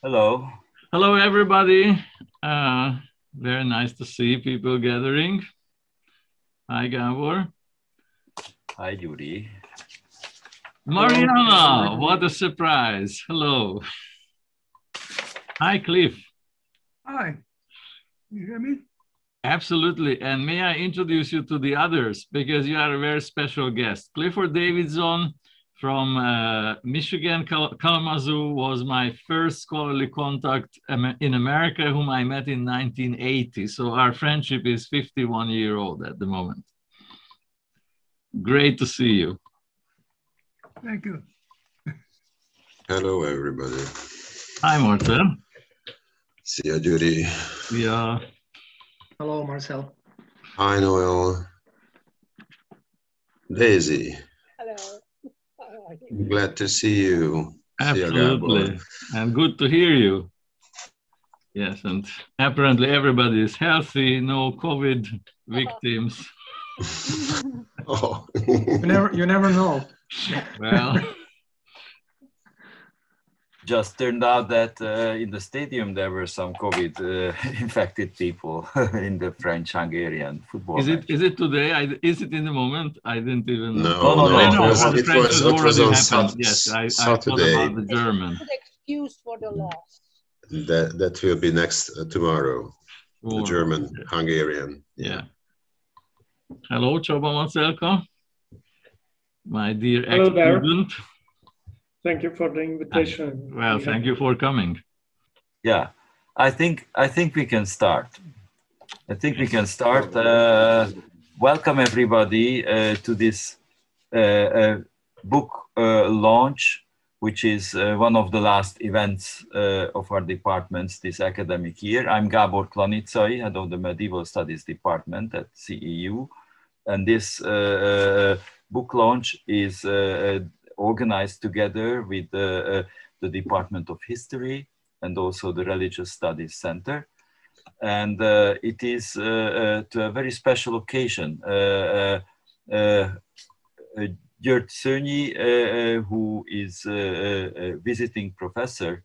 Hello. Hello, everybody. Uh, very nice to see people gathering. Hi, Gabor. Hi, Judy. Mariana, what a surprise. Hello. Hi, Cliff. Hi. You hear me? Absolutely. And may I introduce you to the others because you are a very special guest. Clifford Davidson from uh, Michigan, Kal Kalamazoo was my first scholarly contact in America, whom I met in 1980. So our friendship is 51 year old at the moment. Great to see you. Thank you. Hello, everybody. Hi, Martin. See you, Judy. Yeah. Hello, Marcel. Hi, Noel. Daisy. Hello. Glad to see you. Absolutely. And good to hear you. Yes, and apparently everybody is healthy, no COVID uh-huh. victims. oh. you never you never know. Well, just turned out that uh, in the stadium there were some COVID uh, infected people in the French-Hungarian football. Is match. it is it today? I, is it in the moment? I didn't even. No, no, no. no. I know it was, it was, it was on Sat yes, I, Saturday. I thought about the German. Excuse for the loss. That that will be next uh, tomorrow. The German Hungarian. Yeah. Hello, Csaba Macelka, my dear ex-student. Thank you for the invitation. Well, thank you for coming. Yeah, I think I think we can start. I think we can start. Uh, welcome everybody uh, to this uh, uh book uh, launch, which is uh, one of the last events of our departments this academic year. I'm Gabor Klaniczay, head of the Medieval Studies Department at CEU, and this book launch is organized together with the, uh, the Department of History and also the Religious Studies Center. And uh, it is uh, to a very special occasion. György Szőnyi, who is a visiting professor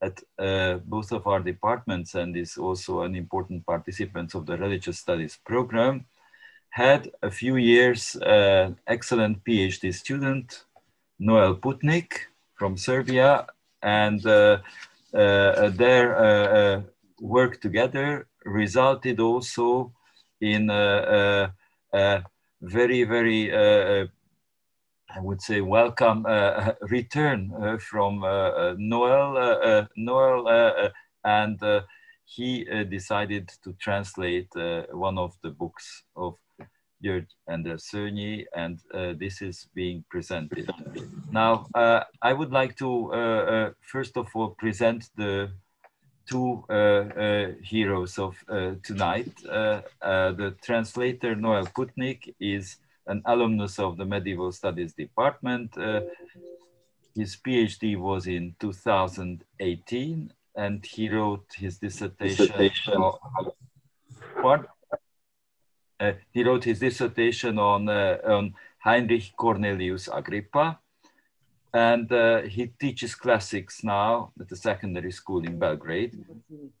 at uh, both of our departments and is also an important participant of the religious studies program, had a few years uh, excellent PhD student Noel Putnik from Serbia, and uh, uh, uh their uh, uh, work together resulted also in a, a very, very I would say welcome uh, return uh, from uh, Noel. Noel, and he decided to translate one of the books of Endre Szőnyi, and uh, this is being presented. Now, uh, I would like to, uh, uh first of all, present the two uh, uh, heroes of tonight. the translator, Noel Putnik, is an alumnus of the Medieval Studies Department. his PhD was in 2018, and he wrote his dissertation, dissertation. On, uh, he wrote his dissertation on, uh, on Heinrich Cornelius Agrippa, and uh, he teaches classics now at the secondary school in Belgrade,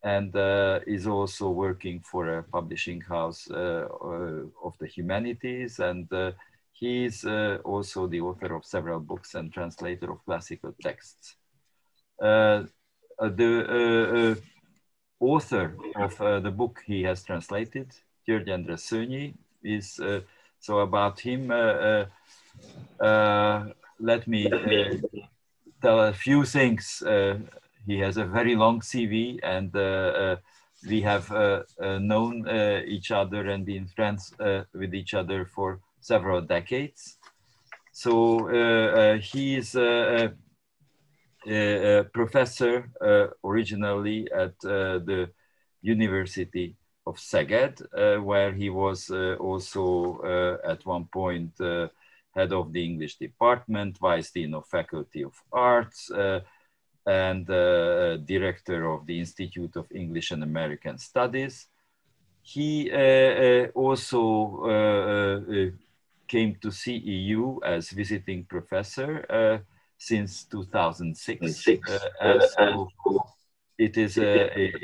and uh, is also working for a publishing house uh, uh, of the humanities, and he is also the author of several books and translator of classical texts. the author of the book he has translated György Endre is uh, so about him. Uh, uh, let me tell a few things. he has a very long CV, and we have known each other and been friends with each other for several decades. So he is a, a professor originally at the University of Szeged, uh, where he was uh, also uh, at one point head of the English department, vice dean of faculty of arts, and director of the Institute of English and American Studies. He also came to CEU as visiting professor uh, since 2006 uh, as it is a,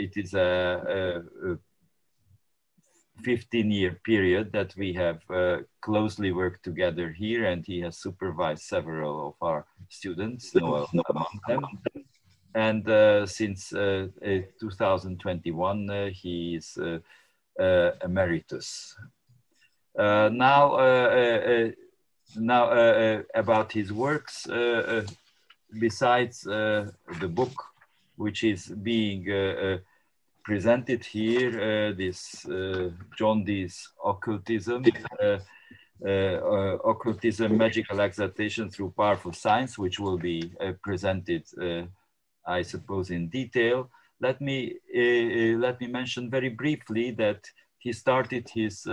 it is a, a 15 year period that we have uh, closely worked together here and he has supervised several of our students Noel among them. And uh, since uh, uh 2021 uh, he is uh, emeritus. Now now about his works besides the book which is being presented here uh, this uh, John Dee's occultism, uh, occultism, magical exaltation through powerful science, which will be presented, I suppose, in detail. Let me let me mention very briefly that he started his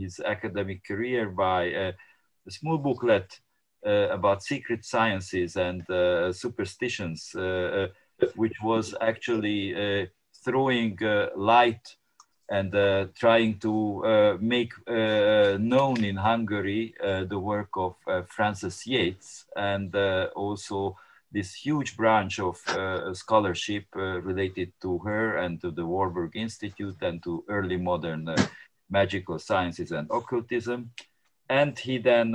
his academic career by a small booklet uh, about secret sciences and uh, superstitions, uh, which was actually throwing uh, light and uh, trying to uh, make known in Hungary the work of Frances Yates and also this huge branch of uh, scholarship uh, related to her and to the Warburg Institute and to early modern uh, magical sciences and occultism. And he then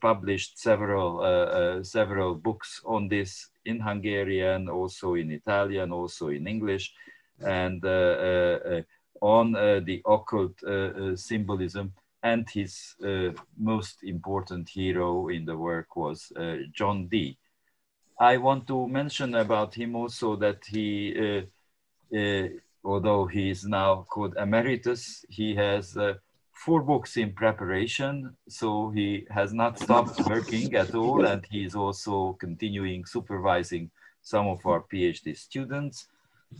published several, several books on this in Hungarian, also in Italian, also in English and uh, uh, uh, on uh, the occult uh, uh, symbolism. And his most important hero in the work was John Dee. I want to mention about him also that he, although he is now called emeritus, he has four books in preparation. So he has not stopped working at all. And he is also continuing supervising some of our PhD students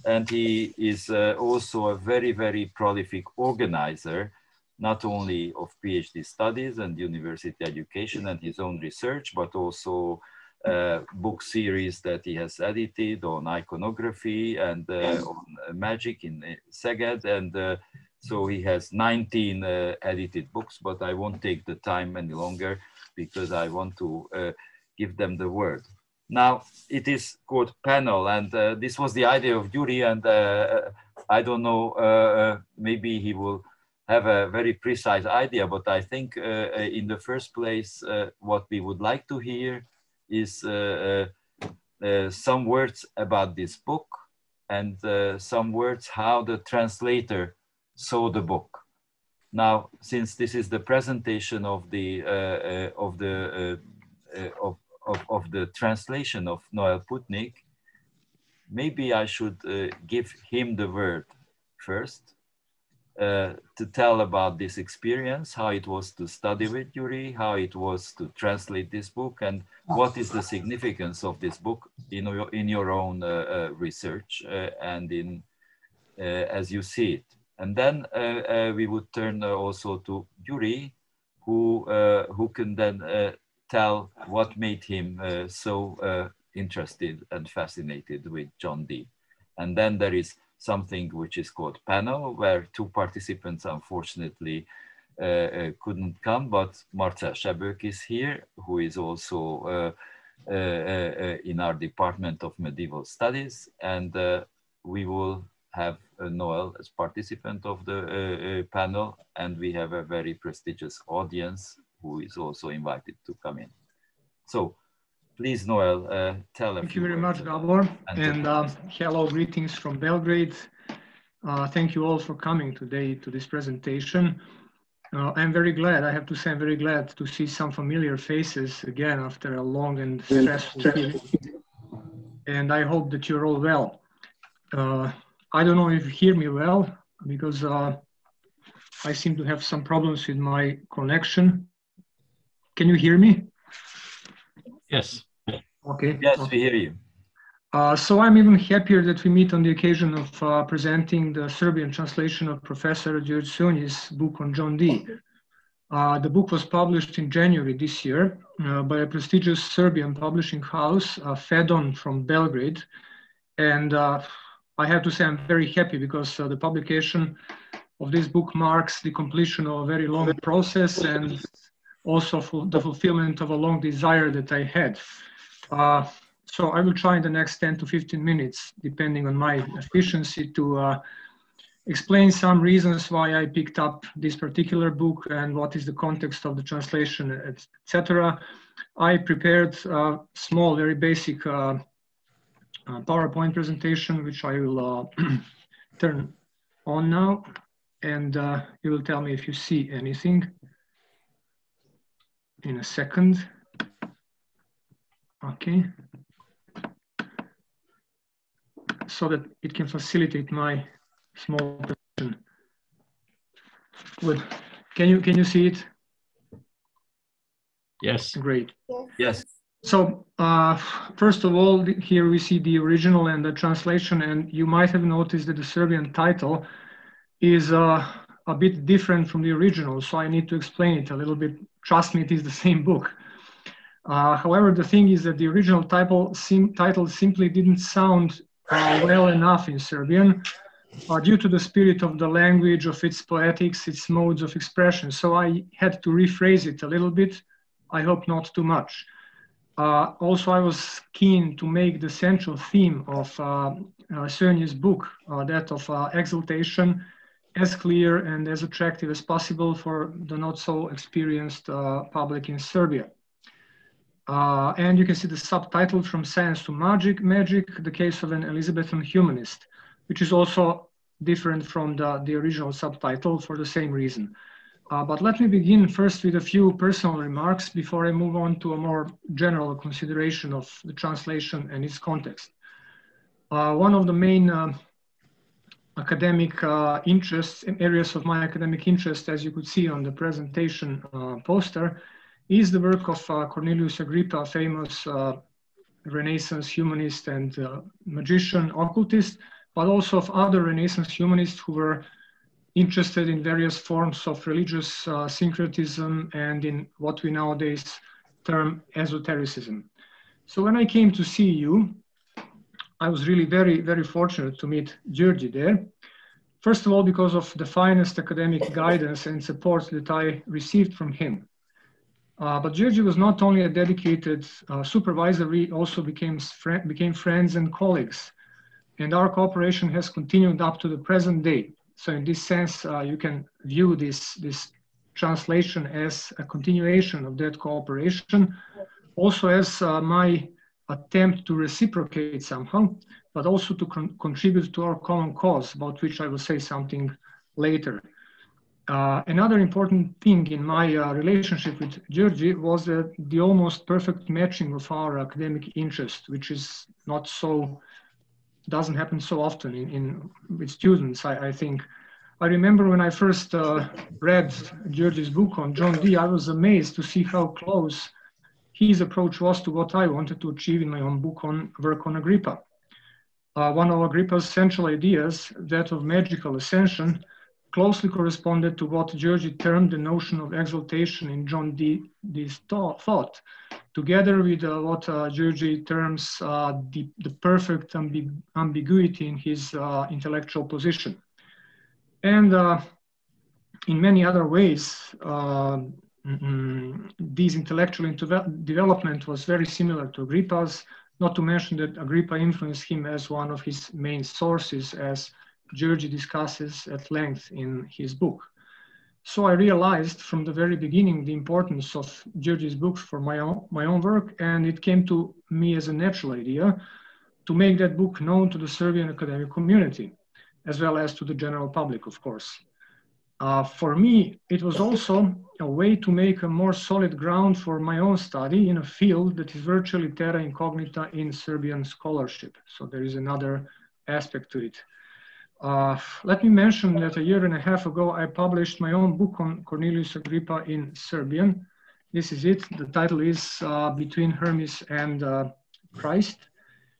and he is uh, also a very, very prolific organizer, not only of PhD studies and university education and his own research, but also uh, book series that he has edited on iconography and uh, on uh, magic in uh, Szeged. And uh, so he has 19 edited books, but I won't take the time any longer because I want to give them the word. Now it is called panel, and uh, this was the idea of Gyuri, and uh, uh, I don't know, uh, uh, maybe he will have a very precise idea, but I think uh, uh in the first place, uh, what we would like to hear is some words about this book and some words how the translator saw the book. Now, since this is the presentation of the of the of of, of the translation of Noel Putnik, maybe I should uh, give him the word first uh, to tell about this experience, how it was to study with Gyuri, how it was to translate this book, and what is the significance of this book in your, in your own uh, uh research uh, and in uh, as you see it. And then we would turn also to Gyuri, who, who can then tell what made him uh, so uh, interested and fascinated with John Dee. And then there is something which is called panel, where two participants unfortunately uh, uh couldn't come, but Marcel Sebők is here, who is also uh, uh, in our Department of Medieval Studies. And we will have Noel as participant of the panel, and we have a very prestigious audience who is also invited to come in. So please, Noel, uh, tell Thank you very much, Gabor. And, and uh, hello, greetings from Belgrade. Uh, thank you all for coming today to this presentation. Uh, I'm very glad, I have to say I'm very glad to see some familiar faces again after a long and stressful period. And I hope that you're all well. Uh, I don't know if you hear me well because uh, I seem to have some problems with my connection. Can you hear me? Yes. Okay. Yes, okay. we hear you. Uh, so I'm even happier that we meet on the occasion of uh, presenting the Serbian translation of Professor George Szőnyi's book on John Dee. Uh, the book was published in January this year uh, by a prestigious Serbian publishing house, uh, Fedon from Belgrade. And uh, I have to say I'm very happy because the publication of this book marks the completion of a very long process and also for the fulfillment of a long desire that I had. Uh, So I will try in the next 10 to 15 minutes, depending on my efficiency, to uh, explain some reasons why I picked up this particular book and what is the context of the translation, etc. I prepared a small, very basic uh, uh, PowerPoint presentation, which I will uh, turn on now, and uh, you will tell me if you see anything in a second. Okay. So that it can facilitate my small presentation. Good. Can you can you see it? Yes. Great. Yes. So uh, first of all, here we see the original and the translation, and you might have noticed that the Serbian title is uh, a bit different from the original. So I need to explain it a little bit. Trust me, it is the same book. Uh, however, the thing is that the original title, sim title simply didn't sound uh, well enough in Serbian uh, due to the spirit of the language, of its poetics, its modes of expression. So I had to rephrase it a little bit. I hope not too much. Uh, also, I was keen to make the central theme of uh, uh, book, uh, that of exaltation, as clear and as attractive as possible for the not so experienced uh, public in Serbia. Uh, and you can see the subtitle from science to magic, magic, the case of an Elizabethan humanist, which is also different from the, the original subtitle for the same reason. Uh, but let me begin first with a few personal remarks before I move on to a more general consideration of the translation and its context. Uh, one of the main uh, academic uh, interests, areas of my academic interest, as you could see on the presentation uh, poster, is the work of uh, Cornelius Agrippa, famous Renaissance humanist and magician, occultist, but also of other Renaissance humanists who were interested in various forms of religious uh, syncretism and in what we nowadays term esotericism. So when I came to CEU, I was really very, very fortunate to meet Georgi there. First of all, because of the finest academic guidance and support that I received from him. Uh, but Georgi was not only a dedicated uh, supervisor, we also became, fr became friends and colleagues. And our cooperation has continued up to the present day. So in this sense, uh, you can view this, this translation as a continuation of that cooperation, also as uh, my attempt to reciprocate somehow, but also to con contribute to our common cause, about which I will say something later. Uh, another important thing in my uh, relationship with Georgi was the almost perfect matching of our academic interest, which is not so doesn't happen so often in, in with students, I, I, think. I remember when I first uh, read Georgi's book on John Dee, I was amazed to see how close his approach was to what I wanted to achieve in my own book on work on Agrippa. Uh, one of Agrippa's central ideas, that of magical ascension, closely corresponded to what Georgi termed the notion of exaltation in John D. Dee's thought, together with uh, what uh, Georgi terms uh, the, the, perfect ambi ambiguity in his uh, intellectual position. And uh, in many other ways, mm, this intellectual development was very similar to Agrippa's, not to mention that Agrippa influenced him as one of his main sources as Georgi discusses at length in his book. So I realized from the very beginning the importance of Georgi's books for my own, my own work, and it came to me as a natural idea to make that book known to the Serbian academic community, as well as to the general public, of course. Uh, for me, it was also a way to make a more solid ground for my own study in a field that is virtually terra incognita in Serbian scholarship. So there is another aspect to it. Uh, let me mention that a year and a half ago, I published my own book on Cornelius Agrippa in Serbian. This is it. The title is uh, Between Hermes and uh, Christ.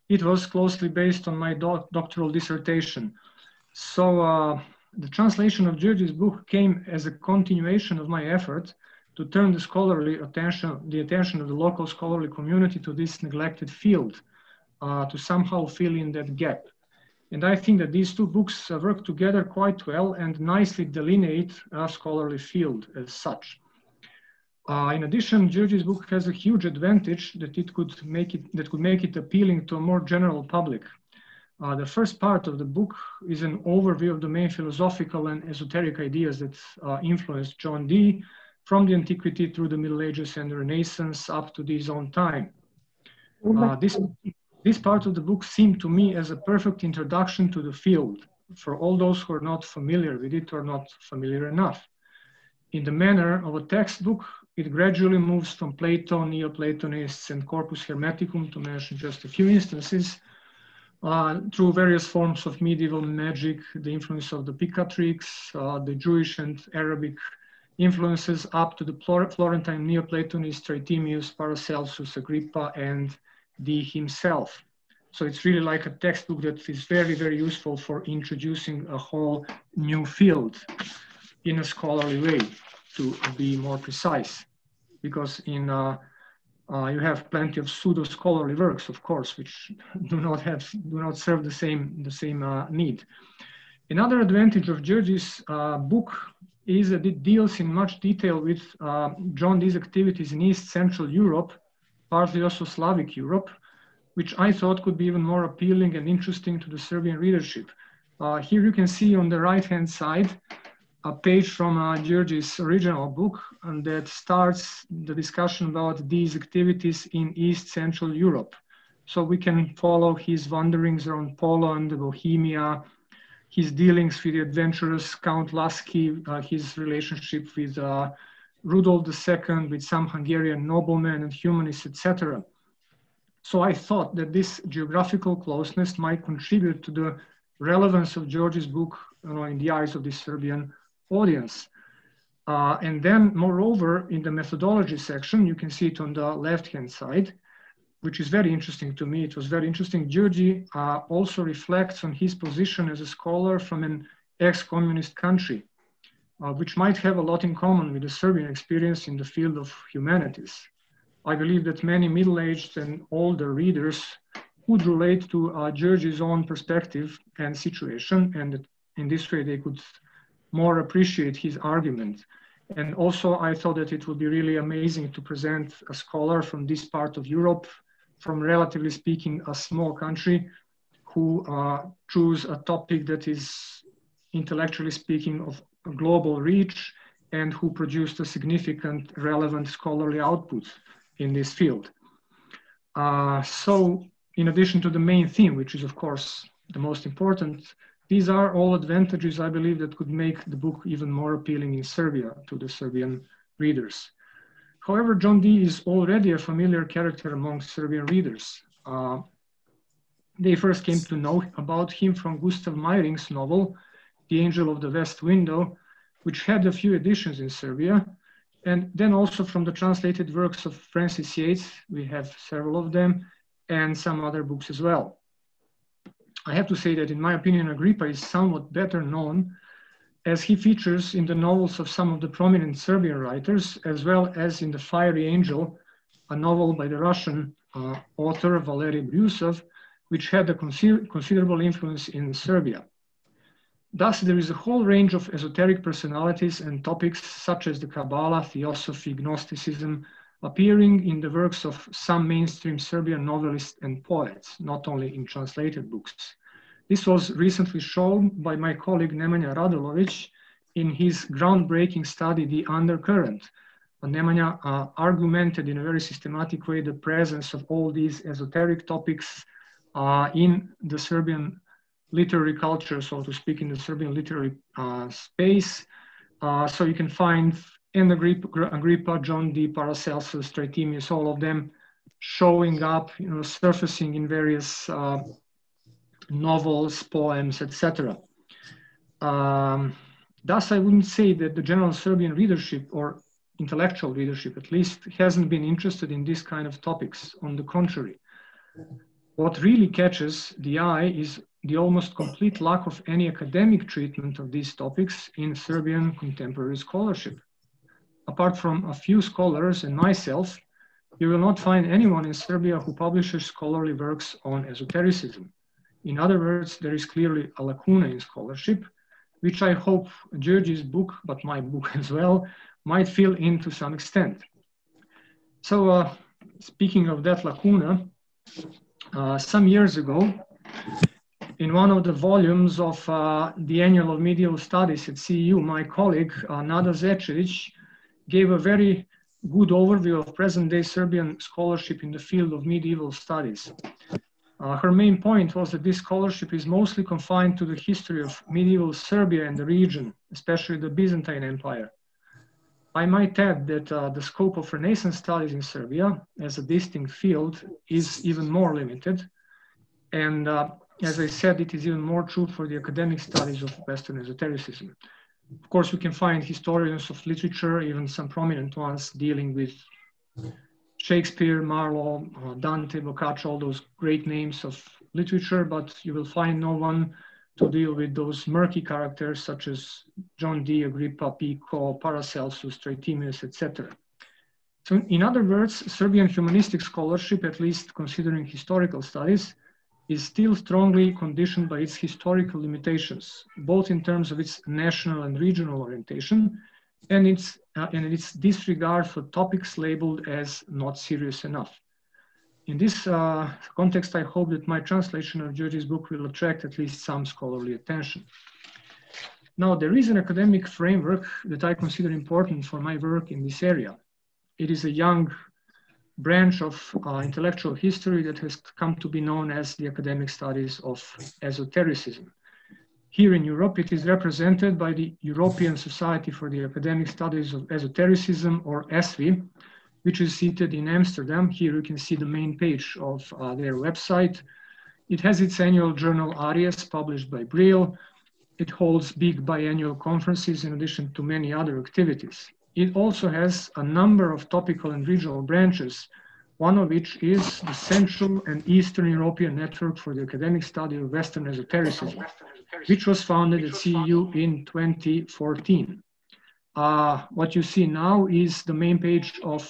It was closely based on my doc doctoral dissertation. So uh, the translation of Georgi's book came as a continuation of my effort to turn the scholarly attention, the attention of the local scholarly community to this neglected field, uh, to somehow fill in that gap. And I think that these two books uh, work together quite well and nicely delineate a scholarly field as such. Uh, in addition, Georgi's book has a huge advantage that it could make it that could make it appealing to a more general public. Uh, the first part of the book is an overview of the main philosophical and esoteric ideas that uh, influenced John Dee from the antiquity through the Middle Ages and the Renaissance up to his own time. Uh, this, this part of the book seemed to me as a perfect introduction to the field for all those who are not familiar with it or not familiar enough. In the manner of a textbook, it gradually moves from Plato, Neoplatonists, and Corpus Hermeticum, to mention just a few instances, uh, through various forms of medieval magic, the influence of the Picatrix, uh, the Jewish and Arabic influences up to the Florentine Neoplatonist Trithemius, Paracelsus, Agrippa, and Dee himself. So it's really like a textbook that is very, very useful for introducing a whole new field in a scholarly way to be more precise, because in uh, uh, you have plenty of pseudo scholarly works, of course, which do not have do not serve the same the same uh, need. Another advantage of Georgi's uh, book is that it deals in much detail with uh, John Dee's activities in East Central Europe, partly also Slavic Europe, which I thought could be even more appealing and interesting to the Serbian readership. Uh, here you can see on the right-hand side a page from uh, original book and that starts the discussion about these activities in East Central Europe. So we can follow his wanderings around Poland, Bohemia, his dealings with the adventurous Count Lasky, uh, his relationship with uh, Rudolf II, with some Hungarian noblemen and humanists, etc. So I thought that this geographical closeness might contribute to the relevance of George's book know, in the eyes of the Serbian audience. Uh, and then moreover, in the methodology section, you can see it on the left-hand side, which is very interesting to me. It was very interesting. Georgi uh, also reflects on his position as a scholar from an ex-communist country, uh, which might have a lot in common with the Serbian experience in the field of humanities. I believe that many middle-aged and older readers would relate to uh, Georgi's own perspective and situation, and in this way they could more appreciate his argument. And also, I thought that it would be really amazing to present a scholar from this part of Europe, from relatively speaking, a small country, who uh, choose a topic that is intellectually speaking of global reach and who produced a significant relevant scholarly output in this field. Uh, so in addition to the main theme, which is of course the most important, these are all advantages, I believe, that could make the book even more appealing in Serbia to the Serbian readers. However, John Dee is already a familiar character among Serbian readers. Uh, they first came to know about him from Gustav Meyrink's novel, The Angel of the West Window, which had a few editions in Serbia, and then also from the translated works of Frances Yates, we have several of them, and some other books as well. I have to say that in my opinion, Agrippa is somewhat better known as he features in the novels of some of the prominent Serbian writers, as well as in The Fiery Angel, a novel by the Russian uh, author Valery Bryusov, which had a consider considerable influence in Serbia. Thus, there is a whole range of esoteric personalities and topics such as the Kabbalah, Theosophy, Gnosticism, appearing in the works of some mainstream Serbian novelists and poets, not only in translated books. This was recently shown by my colleague Nemanja Radulovic in his groundbreaking study, The Undercurrent. Nemanja uh, argumented in a very systematic way the presence of all these esoteric topics uh, in the Serbian literary culture, so to speak, in the Serbian literary uh, space. Uh, so you can find and Agrippa, John Dee, Paracelsus, Trithemius, all of them showing up, you know, surfacing in various uh, novels, poems, etc. Um, thus, I wouldn't say that the general Serbian readership or intellectual readership, at least, hasn't been interested in this kind of topics. On the contrary, what really catches the eye is the almost complete lack of any academic treatment of these topics in Serbian contemporary scholarship apart from a few scholars and myself, you will not find anyone in Serbia who publishes scholarly works on esotericism. In other words, there is clearly a lacuna in scholarship, which I hope Georgi's book, but my book as well, might fill in to some extent. So uh, speaking of that lacuna, uh, some years ago, in one of the volumes of uh, the Annual of Medieval Studies at CEU, my colleague uh, Nada Zečević gave a very good overview of present-day Serbian scholarship in the field of medieval studies. Uh, her main point was that this scholarship is mostly confined to the history of medieval Serbia and the region, especially the Byzantine Empire. I might add that uh, the scope of Renaissance studies in Serbia as a distinct field is even more limited. And uh, as I said, it is even more true for the academic studies of Western esotericism. Of course, we can find historians of literature, even some prominent ones dealing with Shakespeare, Marlowe, uh, Dante, Boccaccio, all those great names of literature, but you will find no one to deal with those murky characters such as John Dee, Agrippa, Pico, Paracelsus, Trithemius, etc. So in other words, Serbian humanistic scholarship, at least considering historical studies, is still strongly conditioned by its historical limitations, both in terms of its national and regional orientation and its, uh, and its disregard for topics labeled as not serious enough. In this uh, context, I hope that my translation of Georgie's book will attract at least some scholarly attention. Now, there is an academic framework that I consider important for my work in this area. It is a young branch of uh, intellectual history that has come to be known as the academic studies of esotericism. Here in Europe, it is represented by the European Society for the Academic Studies of Esotericism, or ESSWE, which is seated in Amsterdam. Here you can see the main page of uh, their website. It has its annual journal Aries, published by Brill. It holds big biannual conferences in addition to many other activities. It also has a number of topical and regional branches, one of which is the Central and Eastern European Network for the Academic Study of Western Esotericism, which was founded at CEU in 2014. Uh, what you see now is the main page of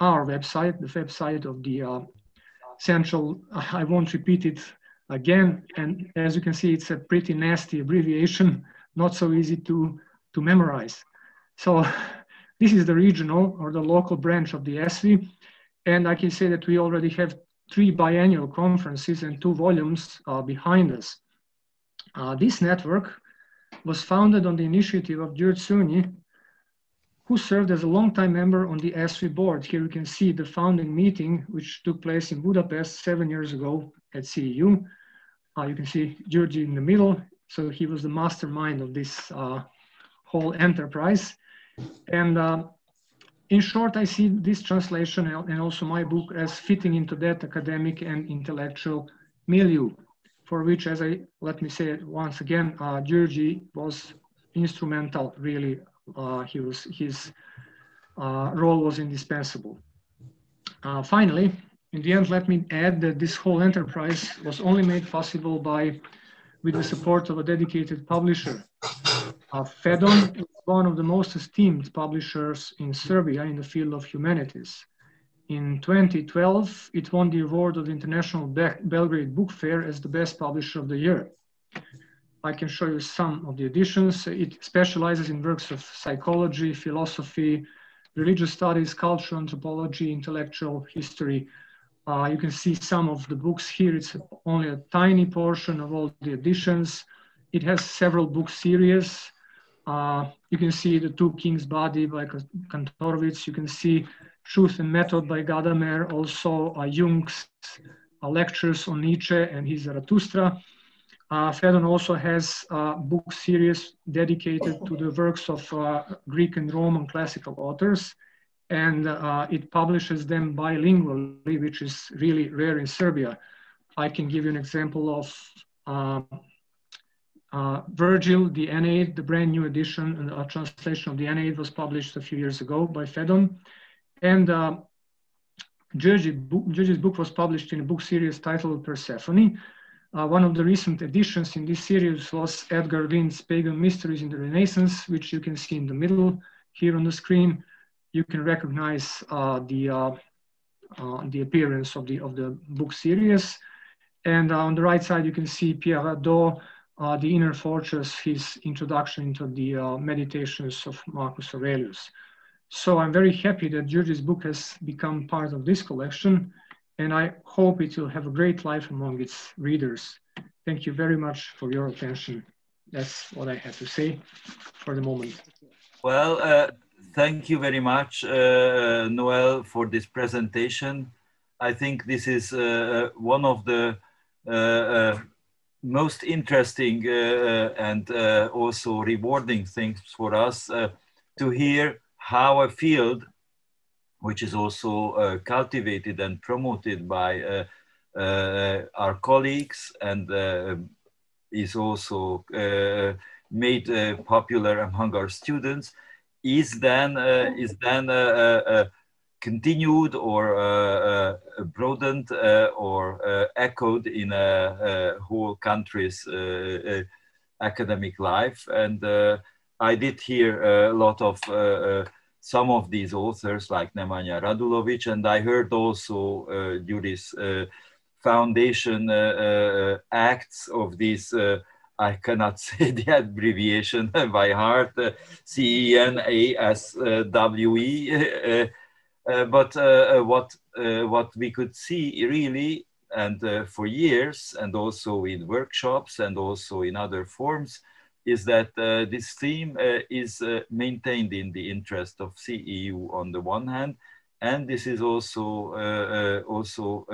our website, the website of the uh, Central, I won't repeat it again, and as you can see, it's a pretty nasty abbreviation, not so easy to, to memorize. So this is the regional or the local branch of the ESSWE. And I can say that we already have three biannual conferences and two volumes uh, behind us. Uh, this network was founded on the initiative of György Szőnyi, who served as a longtime member on the ESSWE board. Here you can see the founding meeting, which took place in Budapest seven years ago at CEU. Uh, you can see Georgie in the middle. So he was the mastermind of this uh, whole enterprise. And uh, in short, I see this translation and also my book as fitting into that academic and intellectual milieu, for which, as I let me say it once again, uh, Georgie was instrumental. Really, uh, he was his uh, role was indispensable. Uh, finally, in the end, let me add that this whole enterprise was only made possible by with the support of a dedicated publisher. Uh, Fedon is one of the most esteemed publishers in Serbia in the field of humanities. In 2012, it won the award of the International Be Belgrade Book Fair as the best publisher of the year. I can show you some of the editions. It specializes in works of psychology, philosophy, religious studies, cultural anthropology, intellectual history. Uh, you can see some of the books here. It's only a tiny portion of all the editions. It has several book series. Uh, you can see the two kings body by Kantorowicz. You can see Truth and Method by Gadamer. Also uh, Jung's uh, lectures on Nietzsche and his Zarathustra. Uh, Fedon also has a book series dedicated to the works of uh, Greek and Roman classical authors. And uh, it publishes them bilingually, which is really rare in Serbia. I can give you an example of uh, Virgil, the Aeneid, the brand new edition, and a translation of the Aeneid was published a few years ago by Fedon. And uh, Georgie's book was published in a book series titled Persephone. Uh, one of the recent editions in this series was Edgar Wind's Pagan Mysteries in the Renaissance, which you can see in the middle here on the screen. You can recognize uh, the, uh, uh the appearance of the, of the book series. And on the right side, you can see Pierre Hadot, uh, the Inner Fortress, his introduction into the uh, meditations of Marcus Aurelius. So I'm very happy that György's book has become part of this collection, and I hope it will have a great life among its readers. Thank you very much for your attention. That's what I have to say for the moment. Well, uh, thank you very much, uh, Noel, for this presentation. I think this is uh, one of the uh, uh, most interesting uh, uh and uh, also rewarding things for us uh, to hear how a field which is also uh, cultivated and promoted by uh, uh, our colleagues and is also made popular among our students is then is then continued or uh, uh, broadened uh, or echoed in a, whole country's academic life. And I did hear a lot of some of these authors like Nemanja Radulovic, and I heard also uh, Gyuri's uh, foundation uh, acts of these I cannot say the abbreviation by heart, uh, C-E-N-A-S-W-E. Uh, but uh, uh, what what we could see really, and for years, and also in workshops and also in other forms, is that uh, this theme uh, is uh, maintained in the interest of CEU on the one hand, and this is also also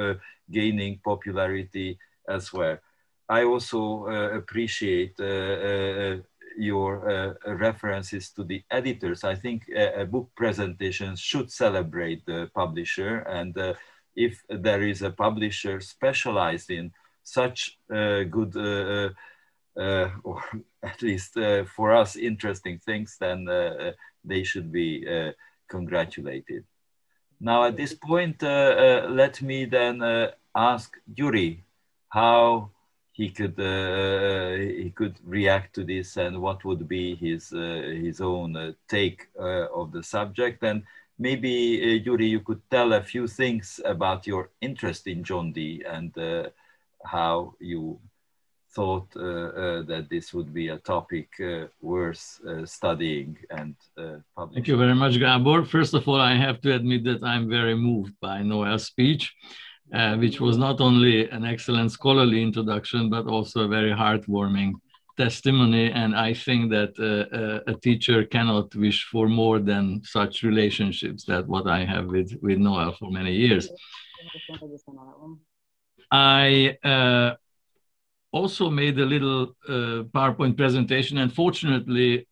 gaining popularity elsewhere. I also appreciate your uh, references to the editors. I think a, book presentation should celebrate the publisher. And uh, if there is a publisher specialized in such uh, good, uh, uh, or at least uh, for us, interesting things, then they should be congratulated. Now, at this point, let me then ask Gyuri how he could uh, he could react to this and what would be his uh, his own uh, take uh, of the subject and maybe uh, Gyuri you could tell a few things about your interest in John Dee and uh, how you thought that this would be a topic worth studying and publishing. Thank you very much, Gabor. First of all, I have to admit that I'm very moved by Noel's speech uh, which was not only an excellent scholarly introduction, but also a very heartwarming testimony. And I think that uh, uh, a teacher cannot wish for more than such relationships that what I have with, with Noel for many years. I uh, also made a little uh, PowerPoint presentation, and fortunately,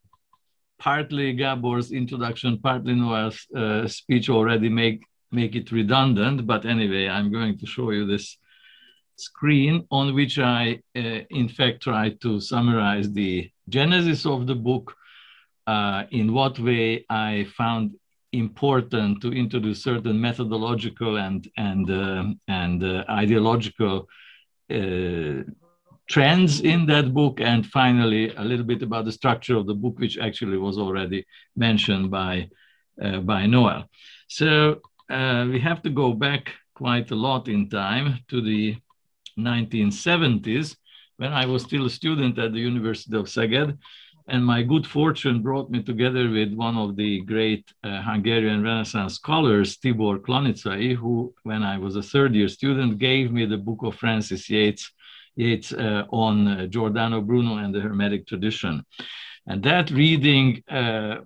partly Gabor's introduction, partly Noel's speech already make make it redundant, but anyway, I'm going to show you this screen on which I, uh, in fact, try to summarize the genesis of the book, uh, in what way I found important to introduce certain methodological and, and, uh, and uh, ideological uh, trends in that book, and finally, a little bit about the structure of the book, which actually was already mentioned by, uh, by Noel. So uh, we have to go back quite a lot in time to the 1970s when I was still a student at the University of Szeged. And my good fortune brought me together with one of the great uh, Hungarian Renaissance scholars, Tibor Klaniczay, who, when I was a third year student, gave me the book of Frances Yates, Yates uh, on uh, Giordano Bruno and the Hermetic tradition. And that reading uh,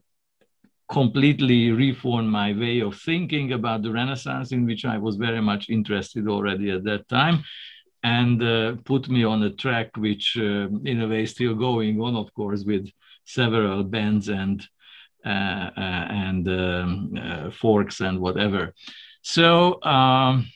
completely reformed my way of thinking about the Renaissance, in which I was very much interested already at that time, and uh, put me on a track which, uh, in a way, still going on, of course, with several bends and uh, uh and um, uh, forks and whatever. So. Um,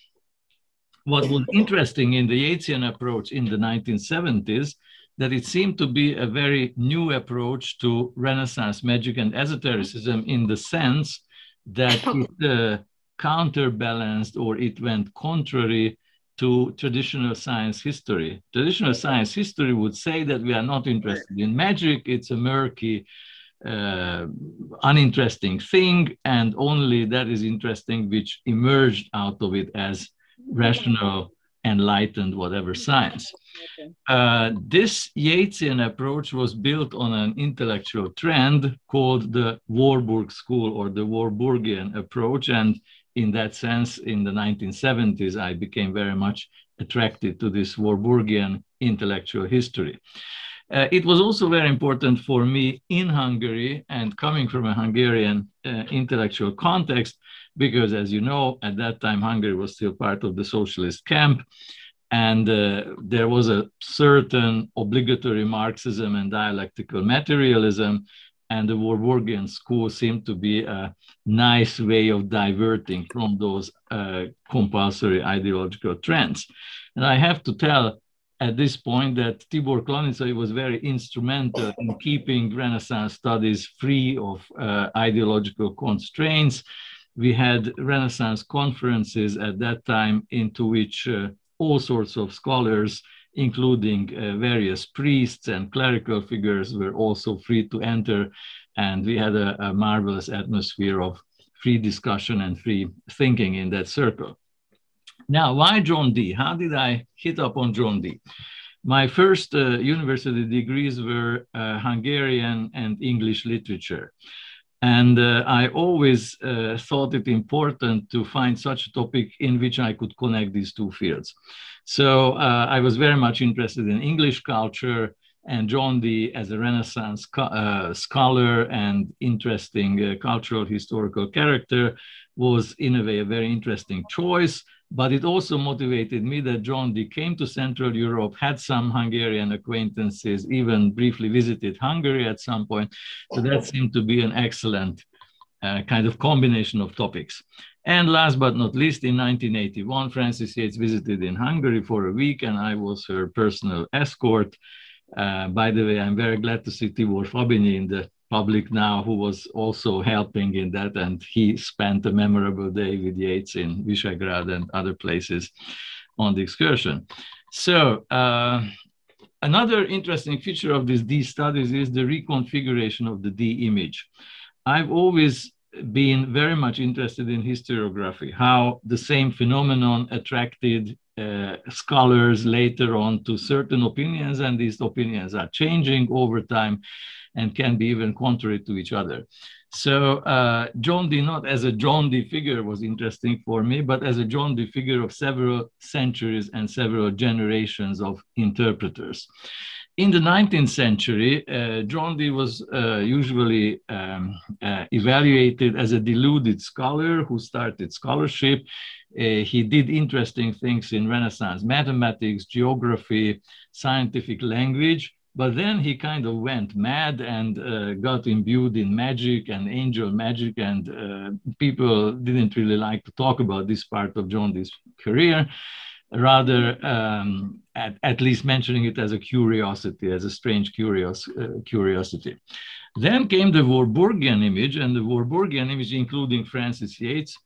what was interesting in the Yatesian approach in the 1970s that it seemed to be a very new approach to Renaissance magic and esotericism in the sense that it uh, counterbalanced or it went contrary to traditional science history. Traditional science history would say that we are not interested in magic, it's a murky, uh, uninteresting thing, and only that is interesting which emerged out of it as rational enlightened whatever science. Uh, this Yatesian approach was built on an intellectual trend called the Warburg School or the Warburgian approach. And in that sense, in the 1970s, I became very much attracted to this Warburgian intellectual history. Uh, it was also very important for me in Hungary and coming from a Hungarian uh, intellectual context, because as you know, at that time, Hungary was still part of the socialist camp. And uh, there was a certain obligatory Marxism and dialectical materialism. And the Warburgian school seemed to be a nice way of diverting from those uh, compulsory ideological trends. And I have to tell at this point that Tibor Klaniczay was very instrumental in keeping Renaissance studies free of uh, ideological constraints. We had Renaissance conferences at that time into which uh, all sorts of scholars, including uh, various priests and clerical figures, were also free to enter. And we had a, a marvelous atmosphere of free discussion and free thinking in that circle. Now, why John Dee? How did I hit up on John Dee? My first uh, university degrees were uh, Hungarian and English literature. And uh, I always uh, thought it important to find such a topic in which I could connect these two fields. So uh, I was very much interested in English culture, and John Dee, as a Renaissance uh, scholar and interesting cultural historical character, was in a way a very interesting choice but it also motivated me that John Dee came to Central Europe, had some Hungarian acquaintances, even briefly visited Hungary at some point. So that seemed to be an excellent uh, kind of combination of topics. And last but not least, in 1981, Frances Yates visited in Hungary for a week, and I was her personal escort. Uh, by the way, I'm very glad to see Tibor Fabinyi in the public now who was also helping in that. And he spent a memorable day with Yates in Visegrad and other places on the excursion. So uh, another interesting feature of these Dee studies is the reconfiguration of the Dee image. I've always been very much interested in historiography, how the same phenomenon attracted uh, scholars later on to certain opinions, and these opinions are changing over time and can be even contrary to each other. So uh, John Dee, not as a John Dee figure was interesting for me, but as a John Dee figure of several centuries and several generations of interpreters. In the 19th century, uh, John Dee was uh, usually um, uh, evaluated as a deluded scholar who started scholarship. Uh, he did interesting things in Renaissance mathematics, geography, scientific language, but then he kind of went mad and uh, got imbued in magic and angel magic, and uh, people didn't really like to talk about this part of John Dee's career, rather um, at, at, least mentioning it as a curiosity, as a strange curios, uh, curiosity. Then came the Warburgian image, and the Warburgian image, including Frances Yates,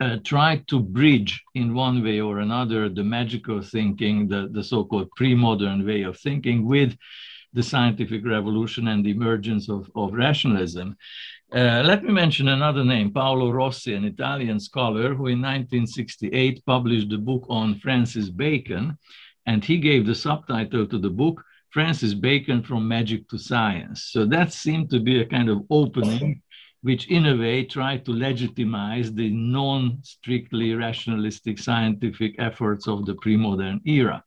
uh, tried to bridge in one way or another the magical thinking, the, the so-called pre-modern way of thinking with the scientific revolution and the emergence of, of rationalism. Uh, let me mention another name, Paolo Rossi, an Italian scholar who in 1968 published a book on Francis Bacon, and he gave the subtitle to the book, Francis Bacon from Magic to Science. So that seemed to be a kind of opening which in a way tried to legitimize the non-strictly rationalistic scientific efforts of the pre-modern era.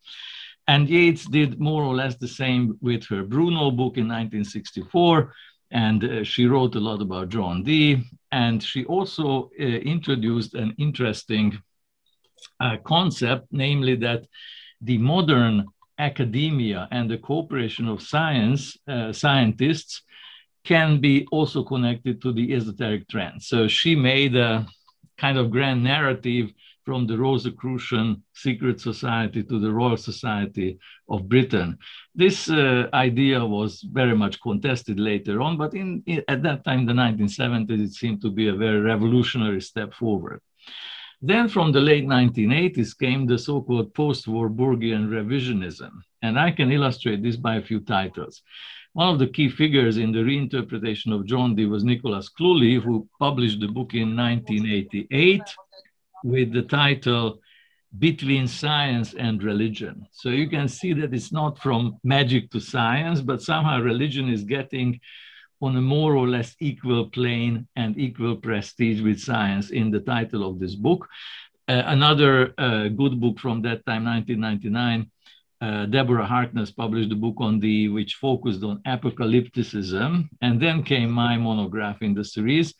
And Yates did more or less the same with her Bruno book in 1964, and uh, she wrote a lot about John Dee. And she also uh, introduced an interesting uh, concept, namely that the modern academia and the cooperation of science, uh, scientists can be also connected to the esoteric trend. So she made a kind of grand narrative from the Rosicrucian secret society to the Royal Society of Britain. This uh, idea was very much contested later on, but in, in, at that time, the 1970s, it seemed to be a very revolutionary step forward. Then from the late 1980s came the so-called post-Warburgian revisionism. And I can illustrate this by a few titles. One of the key figures in the reinterpretation of John Dee was Nicholas Clulee, who published the book in 1988 with the title between science and religion. So you can see that it's not from magic to science, but somehow religion is getting on a more or less equal plane and equal prestige with science in the title of this book. Uh, another uh, good book from that time, 1999, uh, Deborah Harkness published a book on the which focused on apocalypticism, and then came my monograph in the series,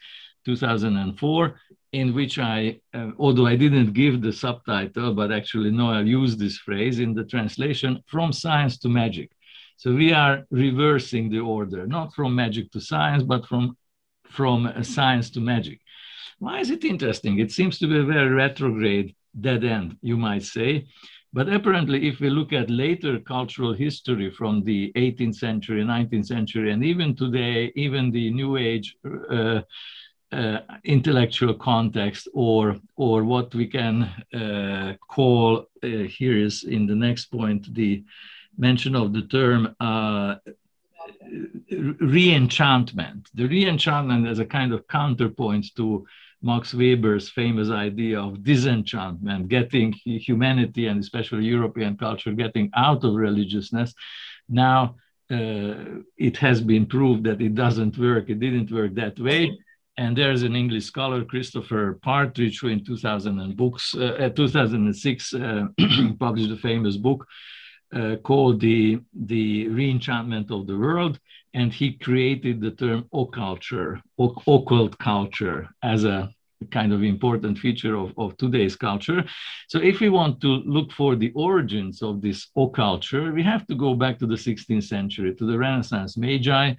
2004, in which I, uh, although I didn't give the subtitle, but actually no, I used this phrase in the translation from science to magic. So we are reversing the order, not from magic to science, but from from uh, science to magic. Why is it interesting? It seems to be a very retrograde dead end, you might say. But apparently, if we look at later cultural history from the 18th century, 19th century, and even today, even the New Age uh, uh, intellectual context, or or what we can uh, call uh, here is in the next point the mention of the term uh, reenchantment. The reenchantment as a kind of counterpoint to Max Weber's famous idea of disenchantment, getting humanity and especially European culture getting out of religiousness. Now uh, it has been proved that it doesn't work. It didn't work that way. And there's an English scholar, Christopher Partridge, who in 2000 books, uh, 2006 uh, published a famous book uh, called the, the Reenchantment of the World and he created the term occulture, occult culture, as a kind of important feature of, of today's culture. So if we want to look for the origins of this occulture, we have to go back to the 16th century, to the Renaissance Magi,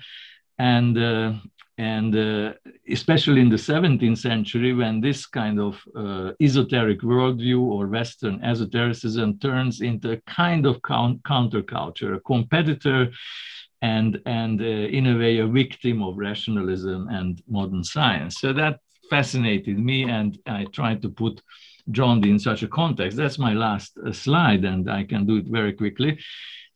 and uh, and uh, especially in the 17th century, when this kind of uh, esoteric worldview or Western esotericism turns into a kind of count- counterculture, a competitor and and uh, in a way a victim of rationalism and modern science. So that fascinated me, and I tried to put John in such a context. That's my last uh, slide, and I can do it very quickly.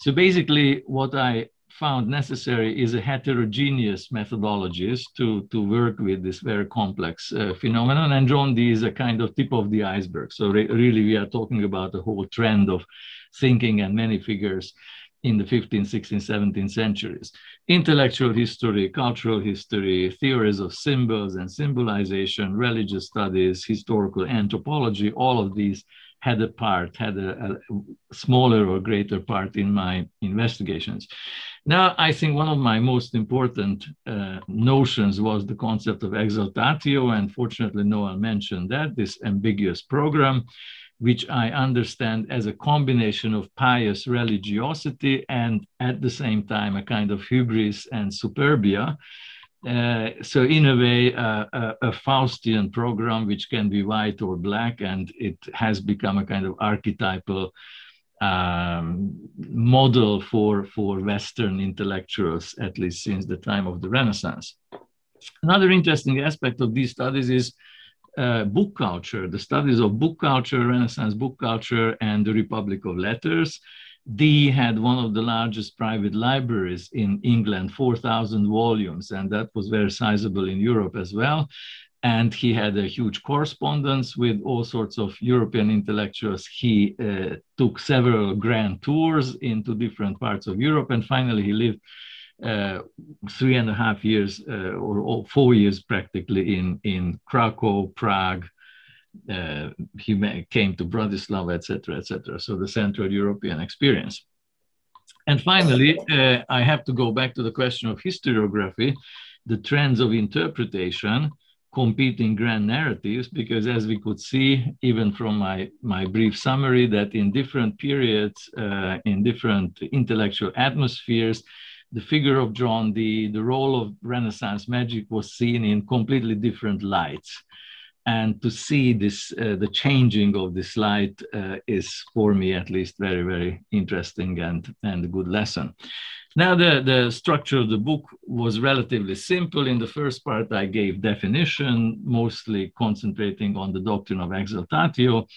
So basically, what I found necessary is a heterogeneous methodologies to, to work with this very complex uh, phenomenon. And John Dee is a kind of tip of the iceberg. So re really, we are talking about a whole trend of thinking and many figures in the 15th, 16th, 17th centuries. Intellectual history, cultural history, theories of symbols and symbolization, religious studies, historical anthropology, all of these had a part, had a, a, smaller or greater part in my investigations. Now, I think one of my most important uh, notions was the concept of exaltatio, and fortunately, Noel mentioned that, this ambiguous program which I understand as a combination of pious religiosity and at the same time a kind of hubris and superbia. Uh, so in a way, uh, a, a, Faustian program which can be white or black, and it has become a kind of archetypal um, model for, for Western intellectuals, at least since the time of the Renaissance. Another interesting aspect of these studies is uh, book culture, the studies of book culture, Renaissance book culture, and the Republic of Letters. Dee had one of the largest private libraries in England, 4,000 volumes, and that was very sizable in Europe as well. And he had a huge correspondence with all sorts of European intellectuals. He uh, took several grand tours into different parts of Europe, and finally he lived three and a half years uh, or, or, four years practically in, in Krakow, Prague. Uh, he came to Bratislava, etc., etc. So the Central European experience. And finally, uh, I have to go back to the question of historiography, the trends of interpretation, competing grand narratives, because as we could see, even from my, my brief summary, that in different periods, uh, in different intellectual atmospheres, the figure of John Dee, the role of Renaissance magic was seen in completely different lights. And to see this, uh, the changing of this light uh, is for me at least very, very interesting and, and a good lesson. Now, the, the structure of the book was relatively simple. In the first part, I gave definition, mostly concentrating on the doctrine of exaltatio.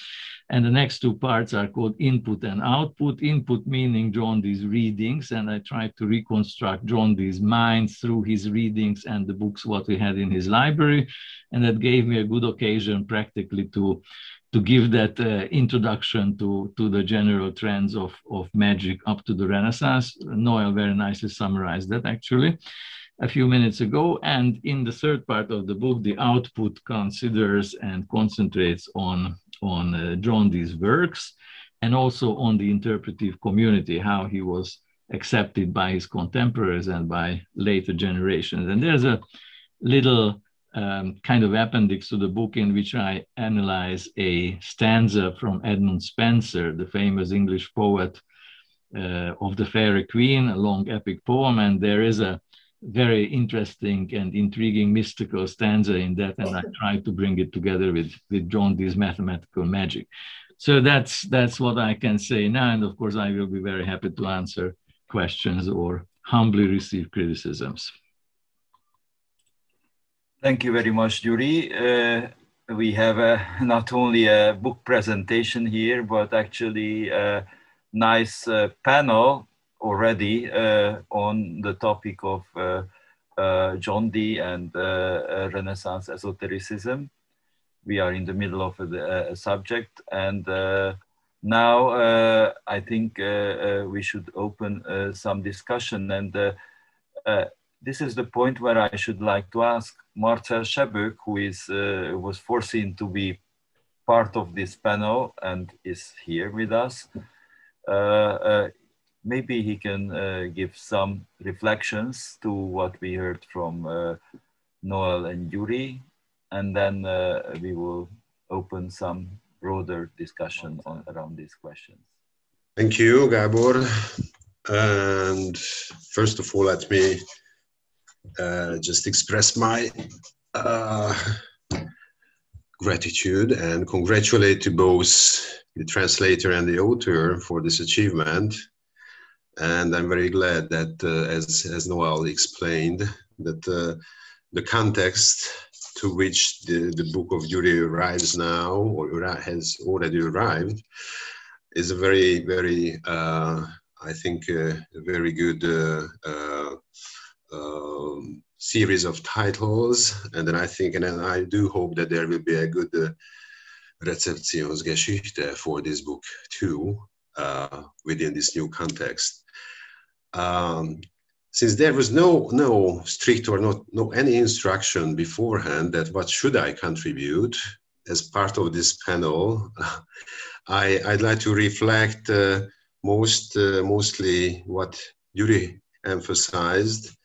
And the next two parts are called input and output. Input meaning John Dee's readings, and I tried to reconstruct John Dee's mind through his readings and the books what we had in his library. And that gave me a good occasion practically to to give that uh, introduction to, to the general trends of, of magic up to the Renaissance. Noel very nicely summarized that actually a few minutes ago. And in the third part of the book, the output considers and concentrates on, on uh, John Dee's works and also on the interpretive community, how he was accepted by his contemporaries and by later generations. And there's a little um, kind of appendix to the book in which I analyze a stanza from Edmund Spenser, the famous English poet uh, of the Faerie Queene, a long epic poem. And there is a very interesting and intriguing mystical stanza in that. And I try to bring it together with, with John Dee's mathematical magic. So that's, that's what I can say now. And of course, I will be very happy to answer questions or humbly receive criticisms. Thank you very much, Gyuri. Uh, we have a, not only a book presentation here, but actually a nice uh, panel already uh, on the topic of uh, uh, John Dee and uh, Renaissance esotericism. We are in the middle of a, a subject and now I think we should open some discussion and this is the point where I should like to ask Marcel Sebők, who is uh, was foreseen to be part of this panel and is here with us. Uh, uh, maybe he can uh, give some reflections to what we heard from uh, Noel and Gyuri, and then uh, we will open some broader discussion on, around these questions. Thank you, Gabor. And first of all, let me uh, just express my uh, gratitude and congratulate to both the translator and the author for this achievement. And I'm very glad that, uh, as, as Noel explained, that uh, the context to which the, the book of Gyuri arrives now, or has already arrived, is a very, very, uh, I think, a very good um, series of titles, and then I think, and then I do hope that there will be a good uh, Rezeptionsgeschichte for this book too, uh, within this new context. Um, since there was no no strict or not no any instruction beforehand that what should I contribute as part of this panel, I I'd like to reflect uh, most uh, mostly what Gyuri emphasized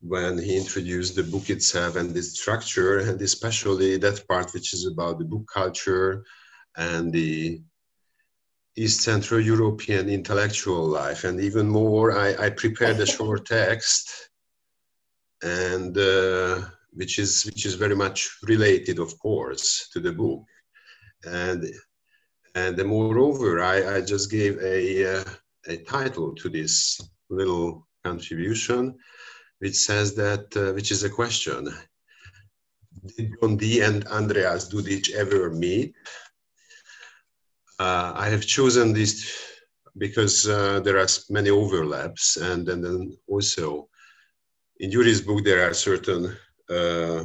when he introduced the book itself and the structure, and especially that part which is about the book culture and the East Central European intellectual life. And even more, I, I prepared a short text, and uh, which is which is very much related, of course, to the book. And and moreover, I, I just gave a uh, a title to this little contribution which says that, uh, which is a question. Did John Dee and Andreas Dudic ever meet? Uh, I have chosen this because uh, there are many overlaps, and, and then also in Gyuri's book there are certain uh,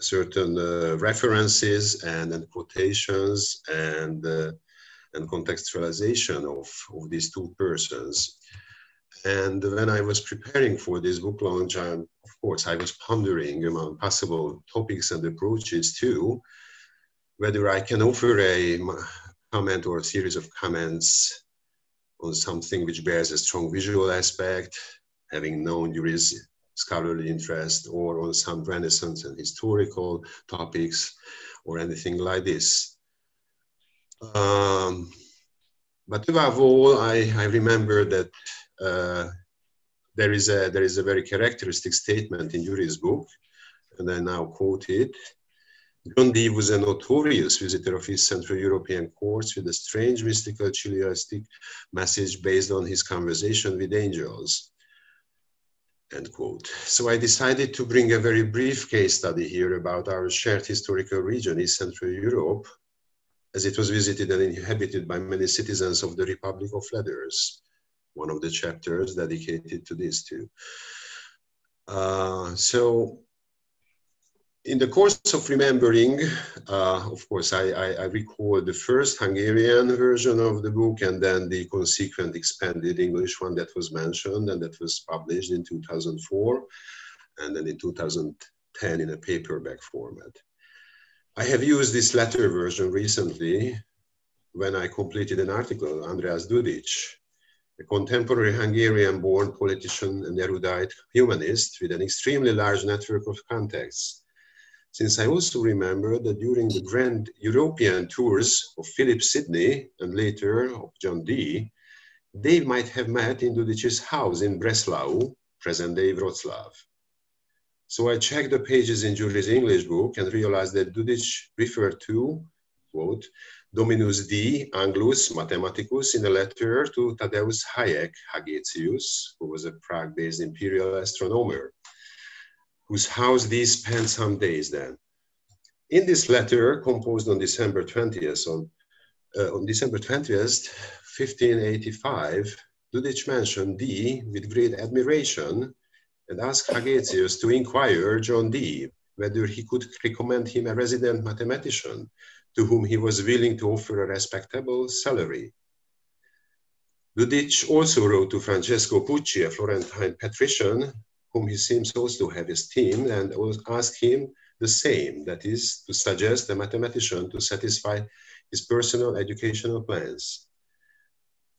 certain uh, references and, and quotations and uh, and contextualization of, of these two persons. And when I was preparing for this book launch, I, of course, I was pondering among possible topics and approaches too, whether I can offer a comment or a series of comments on something which bears a strong visual aspect, having known Gyuri's scholarly interest, or on some Renaissance and historical topics, or anything like this. Um, but above all, I, I remember that Uh, there is a there is a very characteristic statement in Gyuri's book, and I now quote it. John was a notorious visitor of East Central European courts with a strange mystical chiliastic message based on his conversation with angels. End quote. So I decided to bring a very brief case study here about our shared historical region, East Central Europe, as it was visited and inhabited by many citizens of the Republic of Letters one of the chapters dedicated to this too. Uh, so in the course of remembering, uh, of course, I, I, I, recall the first Hungarian version of the book and then the consequent expanded English one that was mentioned and that was published in 2004 and then in 2010 in a paperback format. I have used this latter version recently when I completed an article Andreas Dudic, a contemporary Hungarian-born politician and erudite humanist with an extremely large network of contacts. Since I also remember that during the grand European tours of Philip Sidney and later of John Dee, they might have met in Dudic's house in Breslau, present-day Wroclaw. So I checked the pages in Gyuri's English book and realized that Dudic referred to, quote, Dominus D. Anglus Mathematicus in a letter to Tadeusz Hayek Hagetius, who was a Prague-based imperial astronomer, whose house Dee spent some days then. In this letter, composed on December 20th, on, uh, on December 20th, 1585, Dudic mentioned Dee with great admiration and asked Hagetius to inquire John Dee whether he could recommend him a resident mathematician to whom he was willing to offer a respectable salary. Dudic also wrote to Francesco Pucci, a Florentine patrician, whom he seems also to have esteemed, and asked him the same, that is, to suggest a mathematician to satisfy his personal educational plans.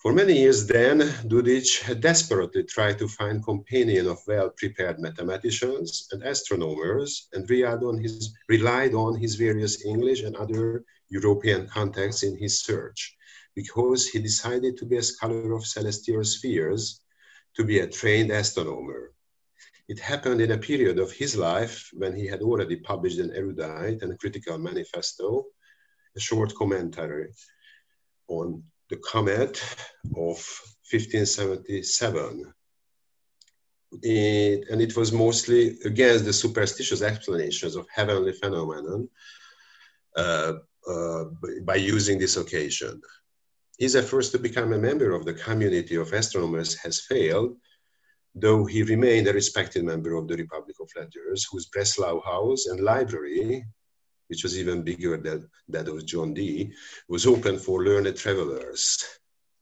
For many years then, Dudic had desperately tried to find companion of well-prepared mathematicians and astronomers and relied on, his, relied on his various English and other European contacts in his search, because he decided to be a scholar of celestial spheres, to be a trained astronomer. It happened in a period of his life when he had already published an erudite and critical manifesto, a short commentary on the comet of 1577. It, and it was mostly against the superstitious explanations of heavenly phenomenon uh, uh, by using this occasion. His efforts to become a member of the community of astronomers has failed, though he remained a respected member of the Republic of Letters, whose Breslau house and library which was even bigger than that of John Dee, was open for learned travelers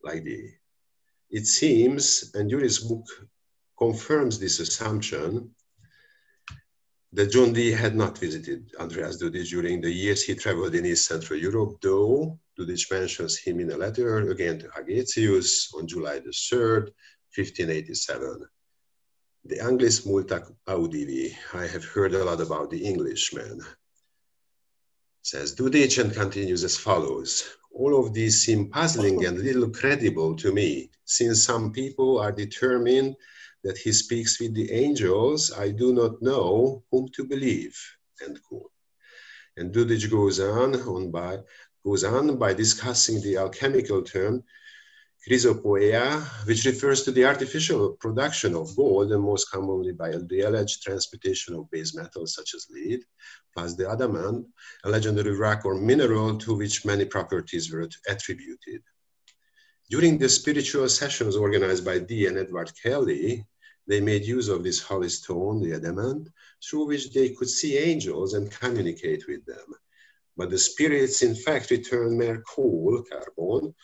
like Dee. It seems, and Gyuri's book confirms this assumption, that John Dee had not visited Andreas Dudic during the years he traveled in East Central Europe, though Dudic mentions him in a letter again to Hagetius on July the 3rd, 1587. The Anglis multa audivi. I have heard a lot about the Englishman says Dudic and continues as follows. All of these seem puzzling and little credible to me, since some people are determined that he speaks with the angels, I do not know whom to believe, end quote. And Dudich goes on, on by, goes on by discussing the alchemical term chrysopoeia, which refers to the artificial production of gold and most commonly by the alleged transportation of base metals such as lead, plus the adamant, a legendary rock or mineral to which many properties were attributed. During the spiritual sessions organized by Dee and Edward Kelly, they made use of this holy stone, the adamant, through which they could see angels and communicate with them. But the spirits, in fact, returned mere coal, carbon,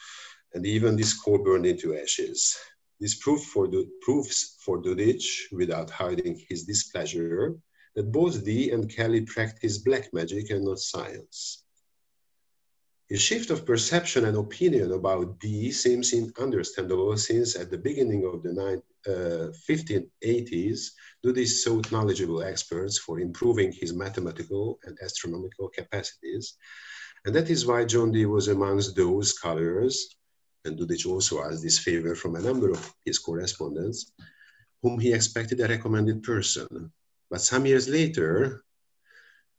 and even this core burned into ashes. This proof for proofs for Dudic, without hiding his displeasure, that both Dee and Kelly practice black magic and not science. His shift of perception and opinion about Dee seems understandable since at the beginning of the nine, uh, 1580s, Dudic sought knowledgeable experts for improving his mathematical and astronomical capacities. And that is why John Dee was amongst those scholars and Dudic also asked this favor from a number of his correspondents, whom he expected a recommended person. But some years later,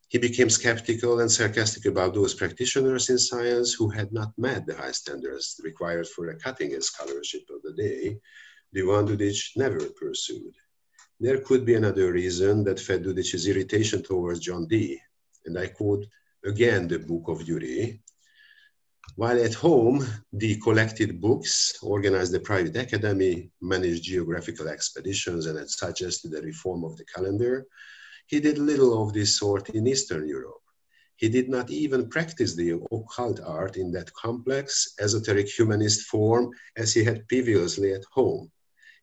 he became skeptical and sarcastic about those practitioners in science who had not met the high standards required for a cutting-edge scholarship of the day, the one Dudic never pursued. There could be another reason that fed Dudic's irritation towards John Dee. And I quote again the book of Gyuri, while at home, Dee collected books, organized a private academy, managed geographical expeditions, and had suggested a reform of the calendar. He did little of this sort in Eastern Europe. He did not even practice the occult art in that complex, esoteric humanist form as he had previously at home.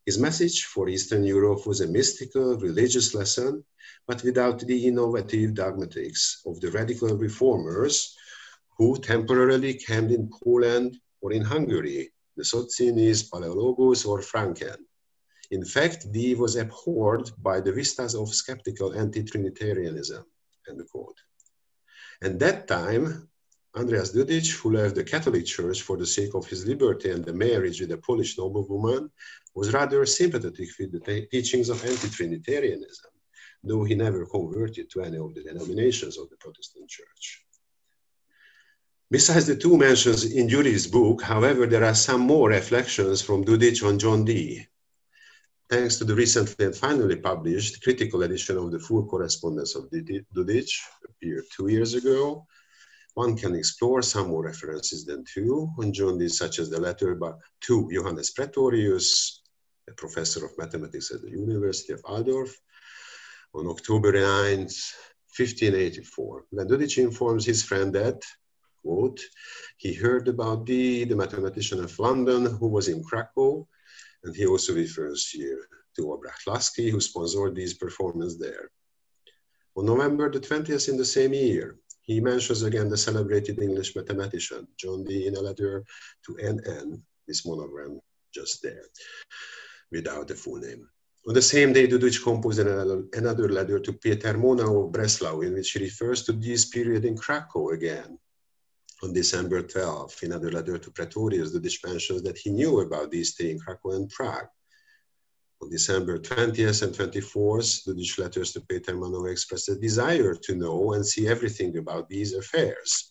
His message for Eastern Europe was a mystical, religious lesson, but without the innovative dogmatics of the radical reformers who temporarily camped in Poland or in Hungary, the Socinis, Palaiologos, or Franken. In fact, Dee was abhorred by the vistas of skeptical anti-Trinitarianism, end quote. At that time, Andreas Dudic, who left the Catholic Church for the sake of his liberty and the marriage with a Polish noblewoman, was rather sympathetic with the teachings of anti-Trinitarianism, though he never converted to any of the denominations of the Protestant Church. Besides the two mentions in Gyuri's book, however, there are some more reflections from Dudic on John Dee. Thanks to the recently and finally published critical edition of the full correspondence of Dudic, appeared two years ago, one can explore some more references than two on John Dee, such as the letter by, to Johannes Praetorius, a professor of mathematics at the University of Altdorf, on October 9, 1584. When Dudic informs his friend that, quote, he heard about Dee, the mathematician of London, who was in Krakow, and he also refers here to Albrecht Laski, who sponsored Dee's performance there. On November the 20th in the same year, he mentions again the celebrated English mathematician, John Dee, in a letter to NN, this monogram just there, without the full name. On the same day, Dudic composed another letter to Peter Monau of Breslau, in which he refers to this period in Krakow again. On December 12, in another letter to Praetorius, Dudic mentions that he knew about these in Krakow and Prague. On December 20th and 24th, Dudic letters to Peter Monau expressed a desire to know and see everything about these affairs.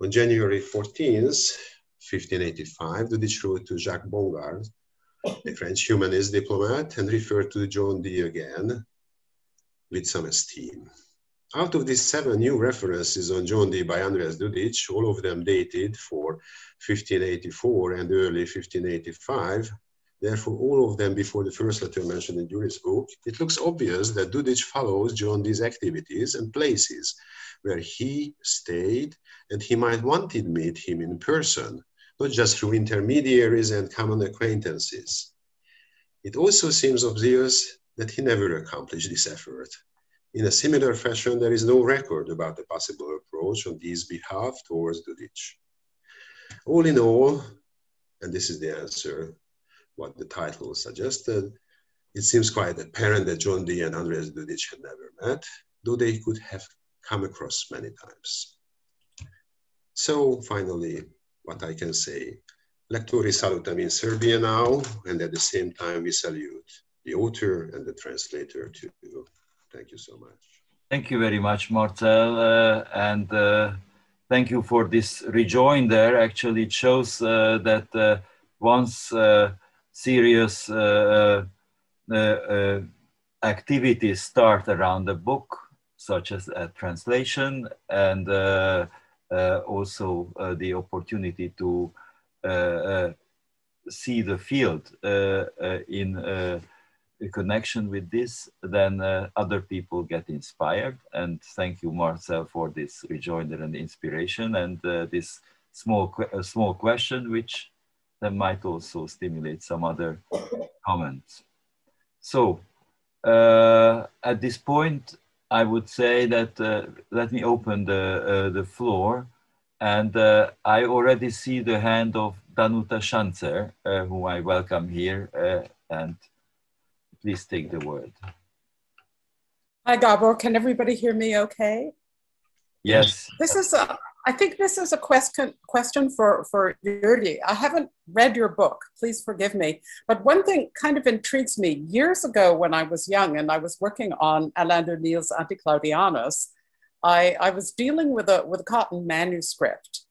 On January 14th, 1585, Dudic wrote to Jacques Bongars, a French humanist diplomat, and referred to John Dee again with some esteem. Out of these seven new references on John Dee by Andreas Dudic, all of them dated for 1584 and early 1585, therefore all of them before the first letter mentioned in Gyuri's book, it looks obvious that Dudic follows John Dee's activities and places where he stayed and he might want to meet him in person not just through intermediaries and common acquaintances. It also seems obvious that he never accomplished this effort. In a similar fashion, there is no record about the possible approach on Dee's behalf towards Dudic. All in all, and this is the answer, what the title suggested, it seems quite apparent that John Dee and Andreas Dudic had never met, though they could have come across many times. So finally, what I can say. Lectori salutam in Serbia now, and at the same time we salute the author and the translator too. Thank you so much. Thank you very much, Marcel, uh, and uh, thank you for this rejoinder. Actually, it shows uh, that uh, once uh, serious uh, activities start around the book, such as a translation and also the opportunity to see the field in connection with this, then other people get inspired. And thank you, Marcel, for this rejoinder and inspiration and this small, small question, which then might also stimulate some other comments. So uh, at this point, I would say that uh, let me open the uh, the floor, and uh, I already see the hand of Danuta Shanzer, uh, who I welcome here, uh, and please take the word. Hi, Gabor. Can everybody hear me? Okay. Yes. This is a I think this is a question question for for Gyuri. I haven't read your book. Please forgive me. But one thing kind of intrigues me. Years ago, when I was young and I was working on Alain de Lille's Anticlaudianus, I, I was dealing with a with a cotton manuscript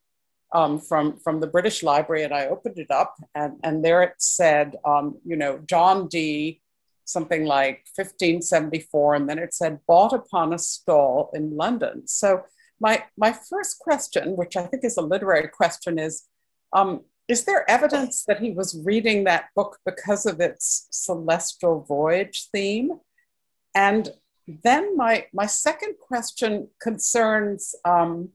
um, from from the British Library, and I opened it up, and and there it said, um, you know, John Dee, something like 1574, and then it said bought upon a stall in London. So my, my first question, which I think is a literary question, is um, Is there evidence that he was reading that book because of its celestial voyage theme? And then my, my second question concerns um,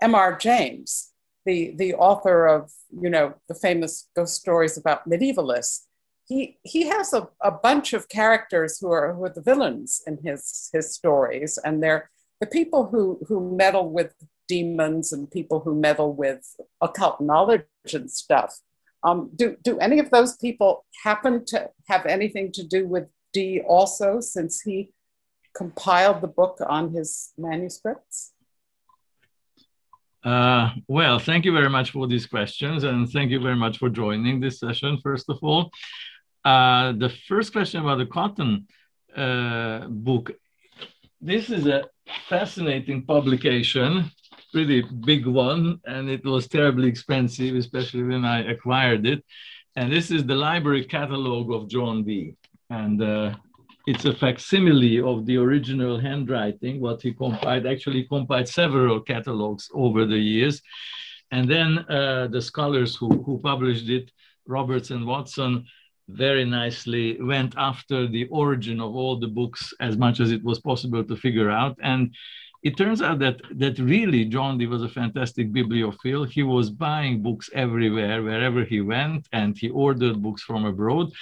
M.R. James, the, the author of, you know, the famous ghost stories about medievalists. He, he has a, a bunch of characters who are, who are the villains in his, his stories, and they're the people who, who meddle with demons and people who meddle with occult knowledge and stuff. Um, do, do any of those people happen to have anything to do with Dee also, since he compiled the book on his manuscripts? Uh, well, thank you very much for these questions, and thank you very much for joining this session, first of all. Uh, the first question about the cotton uh, book. This is a fascinating publication, pretty big one, and it was terribly expensive, especially when I acquired it. And this is the library catalog of John Dee. And uh, it's a facsimile of the original handwriting, what he compiled, actually compiled several catalogs over the years. And then uh, the scholars who, who published it, Roberts and Watson, very nicely went after the origin of all the books as much as it was possible to figure out. And it turns out that that really John Dee was a fantastic bibliophile. He was buying books everywhere, wherever he went, and he ordered books from abroad.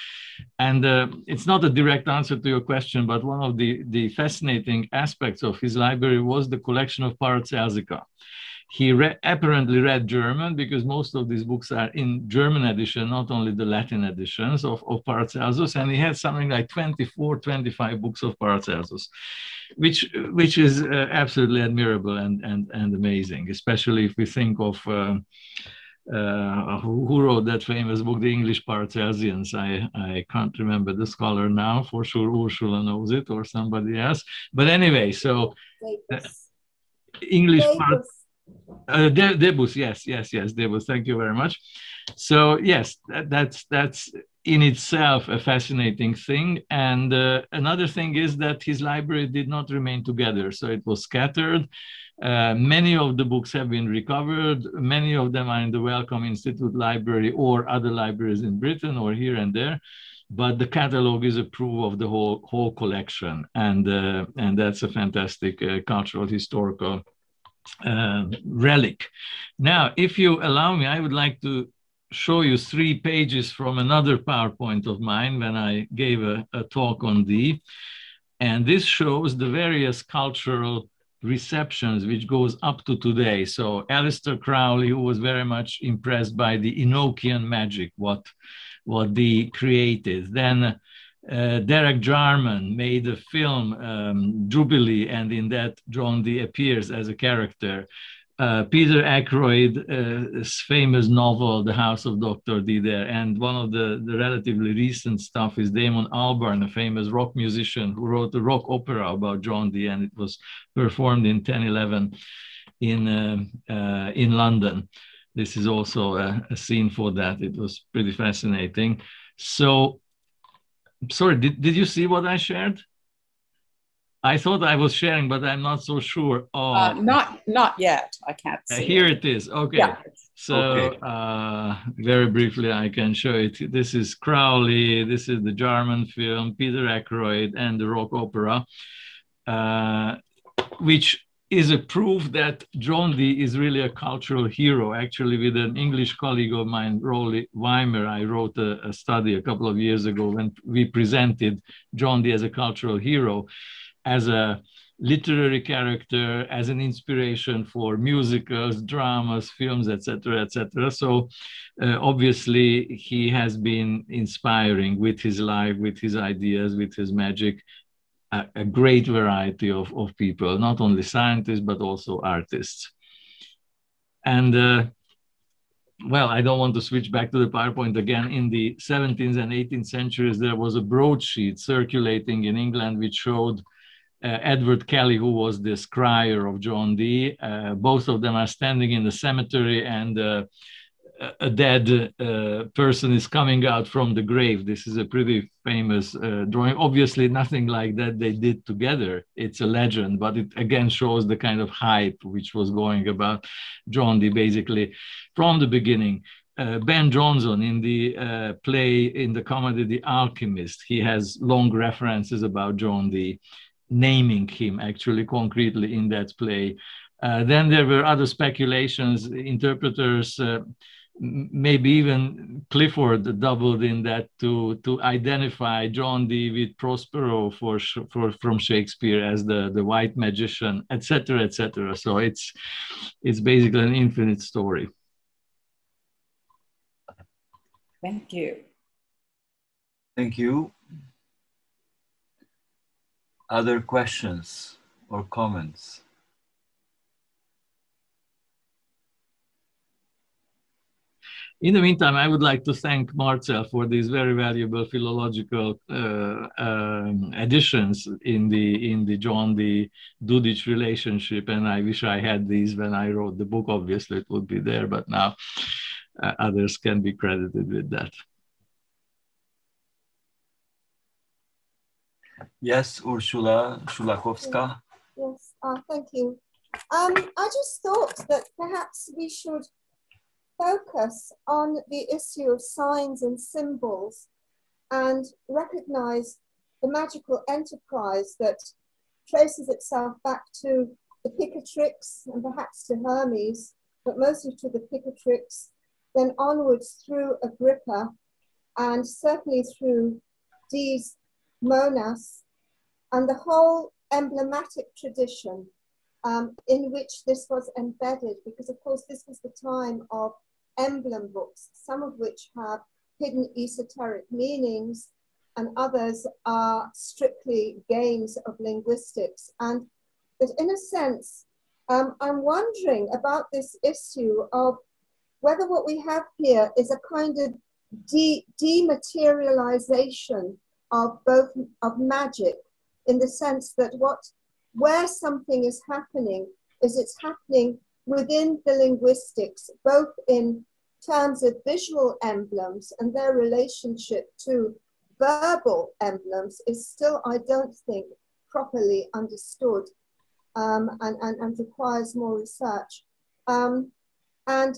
And uh, it's not a direct answer to your question, but one of the, the fascinating aspects of his library was the collection of Paracelsica. He re apparently read German because most of these books are in German edition, not only the Latin editions of, of Paracelsus. And he had something like 24, 25 books of Paracelsus, which, which is uh, absolutely admirable and, and, and amazing, especially if we think of uh, uh, who, who, wrote that famous book, The English Paracelsians. I, I can't remember the scholar now. For sure, Ursula knows it or somebody else. But anyway, so uh, English Par- uh, De- Debus, yes, yes, yes, Debus. Thank you very much. So yes, that, that's that's in itself a fascinating thing. And uh, another thing is that his library did not remain together, so it was scattered. Uh, many of the books have been recovered. Many of them are in the Wellcome Institute Library or other libraries in Britain or here and there. But the catalog is a proof of the whole whole collection, and uh, and that's a fantastic uh, cultural historical uh, relic. Now, if you allow me, I would like to show you three pages from another PowerPoint of mine when I gave a, a talk on Dee. And this shows the various cultural receptions which goes up to today. So Aleister Crowley, who was very much impressed by the Enochian magic, what, what Dee created. Then uh, Derek Jarman made a film, um, Jubilee, and in that John Dee appears as a character. Uh, Peter Ackroyd's uh, famous novel, The House of Dr. Dee there, and one of the, the relatively recent stuff is Damon Albarn, a famous rock musician who wrote a rock opera about John Dee, and it was performed in 1011 in, uh, uh, in London. This is also a, a scene for that. It was pretty fascinating. So sorry, did, did you see what I shared? I thought I was sharing, but I'm not so sure. Oh, uh, not not yet. I can't uh, see. Uh, here it. it is. Okay. Yeah. So okay. Uh, very briefly, I can show it. This is Crowley. This is the Jarman film, Peter Ackroyd, and the rock opera, uh, which is a proof that John Dee is really a cultural hero. Actually, with an English colleague of mine, Rolly Wymer, I wrote a, a, study a couple of years ago when we presented John Dee as a cultural hero, as a literary character, as an inspiration for musicals, dramas, films, etc., etc. So, uh, obviously, he has been inspiring with his life, with his ideas, with his magic, a, a great variety of, of people, not only scientists, but also artists. And uh, well, I don't want to switch back to the PowerPoint again. In the 17th and 18th centuries, there was a broadsheet circulating in England which showed uh, Edward Kelly, who was the scryer of John Dee. Uh, both of them are standing in the cemetery, and uh, a dead uh, person is coming out from the grave. This is a pretty famous uh, drawing. Obviously, nothing like that they did together. It's a legend, but it again shows the kind of hype which was going about John Dee basically from the beginning. Uh, ben Jonson in the uh, play, in the comedy The Alchemist, he has long references about John Dee. naming him actually concretely in that play. Uh, then there were other speculations, interpreters, uh, maybe even Clifford doubled in that to to identify John Dee with Prospero for, for from Shakespeare as the the white magician, etc., etc. So it's it's basically an infinite story. Thank you. Thank you. Other questions or comments? In the meantime, I would like to thank Marcel for these very valuable philological uh, um, additions in the in the John the Dudich relationship, and I wish I had these when I wrote the book. Obviously, it would be there, but now uh, others can be credited with that. Yes, Urszula Szulakowska. Yes, uh, thank you. Um, I just thought that perhaps we should focus on the issue of signs and symbols and recognize the magical enterprise that traces itself back to the Picatrix and perhaps to Hermes, but mostly to the Picatrix, then onwards through Agrippa and certainly through Dee's Monas and the whole emblematic tradition um, in which this was embedded, because of course this was the time of emblem books, some of which have hidden esoteric meanings, and others are strictly games of linguistics. And that in a sense, um, I'm wondering about this issue of whether what we have here is a kind of de dematerialization of both of magic in the sense that what where something is happening is it's happening within the linguistics, both in terms of visual emblems and their relationship to verbal emblems is still, I don't think, properly understood um, and, and, and requires more research. Um, and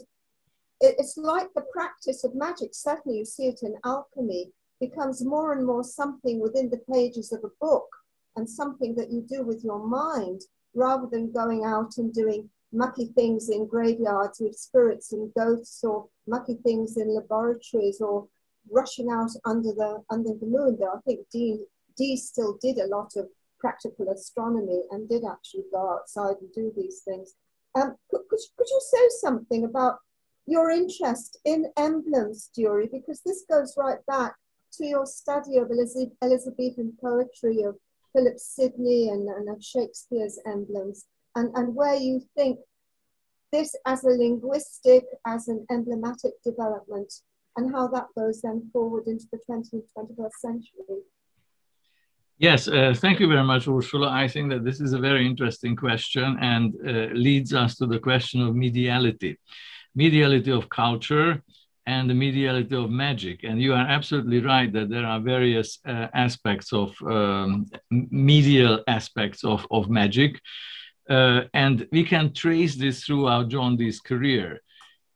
it, it's like the practice of magic, certainly you see it in alchemy, becomes more and more something within the pages of a book and something that you do with your mind rather than going out and doing mucky things in graveyards with spirits and ghosts or mucky things in laboratories or rushing out under the under the moon. Though i think Dee, Dee still did a lot of practical astronomy and did actually go outside and do these things. Um, could, could, could you say something about your interest in emblems, Gyuri, because this goes right back to your study of Elizabethan poetry, of Philip Sidney and, and of Shakespeare's emblems, and, and where you think this as a linguistic, as an emblematic development, and how that goes then forward into the 20th, 21st century. Yes, uh, thank you very much, Ursula. I think that this is a very interesting question and uh, leads us to the question of mediality. Mediality of culture and the mediality of magic. And you are absolutely right that there are various uh, aspects of um, medial aspects of, of magic. Uh, and we can trace this throughout John Dee's career.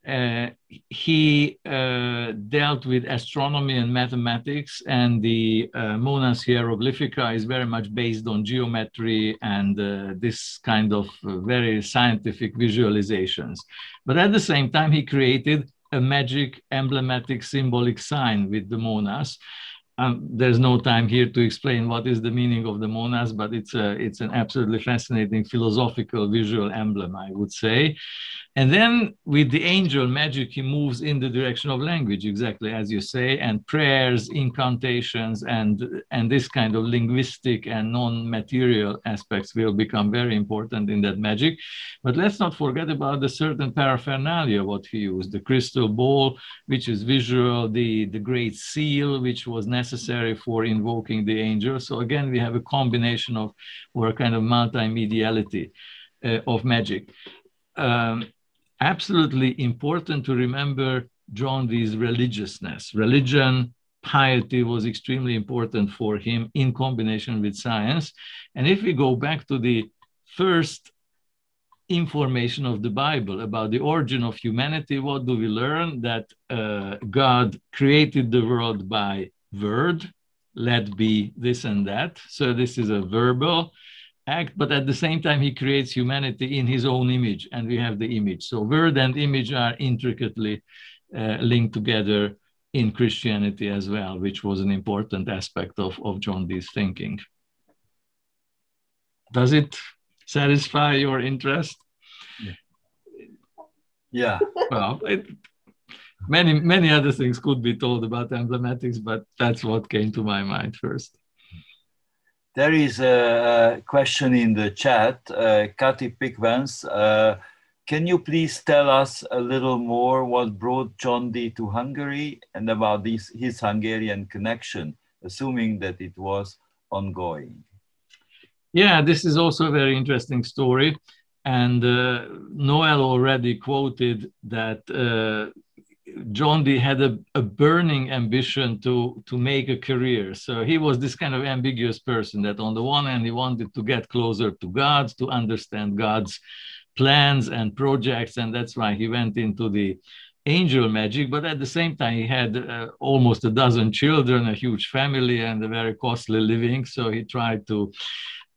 Uh, he uh, dealt with astronomy and mathematics, and the uh, Monas Hieroglyphica is very much based on geometry and uh, this kind of uh, very scientific visualizations. But at the same time, he created a magic, emblematic, symbolic sign with the Monas. Um, there's no time here to explain what is the meaning of the monas, but it's a, it's an absolutely fascinating philosophical visual emblem, I would say. And then with the angel magic, he moves in the direction of language, exactly as you say, and prayers, incantations, and, and this kind of linguistic and non-material aspects will become very important in that magic. But let's not forget about the certain paraphernalia, what he used, the crystal ball, which is visual, the, the great seal, which was necessary for invoking the angel. So again, we have a combination of, or a kind of multimediality uh, of magic. Um, absolutely important to remember John Dee's religiousness. Religion, piety was extremely important for him in combination with science. And if we go back to the first information of the Bible about the origin of humanity, what do we learn? That uh, God created the world by word, let be this and that. So this is a verbal act, but at the same time, he creates humanity in his own image, and we have the image. So word and image are intricately uh, linked together in Christianity as well, which was an important aspect of, of John Dee's thinking. Does it satisfy your interest? Yeah. yeah. Well, it, many many other things could be told about emblematics, but that's what came to my mind first. There is a, question in the chat, uh, Kathy Pickvans. Uh, can you please tell us a little more what brought John Dee to Hungary and about this, his Hungarian connection, assuming that it was ongoing? Yeah, this is also a very interesting story. And uh, Noel already quoted that uh, John Dee had a, a, burning ambition to, to make a career. So he was this kind of ambiguous person that on the one hand, he wanted to get closer to God, to understand God's plans and projects. And that's why he went into the angel magic. But at the same time, he had uh, almost a dozen children, a huge family, and a very costly living. So he tried to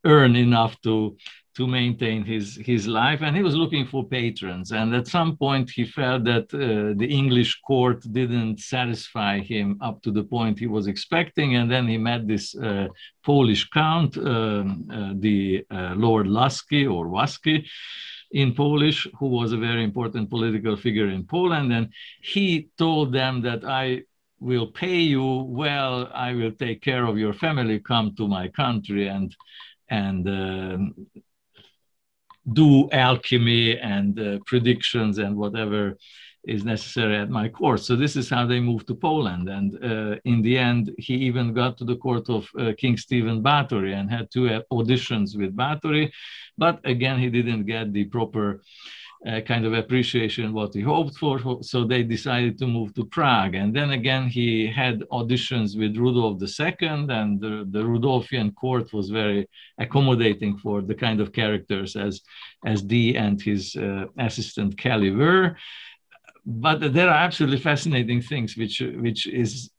earn enough to to maintain his his life and he was looking for patrons. And at some point he felt that uh, the english court didn't satisfy him up to the point he was expecting. And then he met this uh, polish count um, uh, the uh, lord lasky or Łaski in polish who was a very important political figure in poland. And he told them that i will pay you well. I will take care of your family. Come to my country and and um, do alchemy and uh, predictions and whatever is necessary at my court. So this is how they moved to Poland. And uh, in the end, he even got to the court of uh, King Stephen Batory and had two uh, auditions with Batory. But again, he didn't get the proper uh, kind of appreciation what he hoped for. So they decided to move to Prague. And then again, he had auditions with Rudolf II, and the, the Rudolfian court was very accommodating for the kind of characters as, as Dee and his uh, assistant Kelley were. But there are absolutely fascinating things, which, which is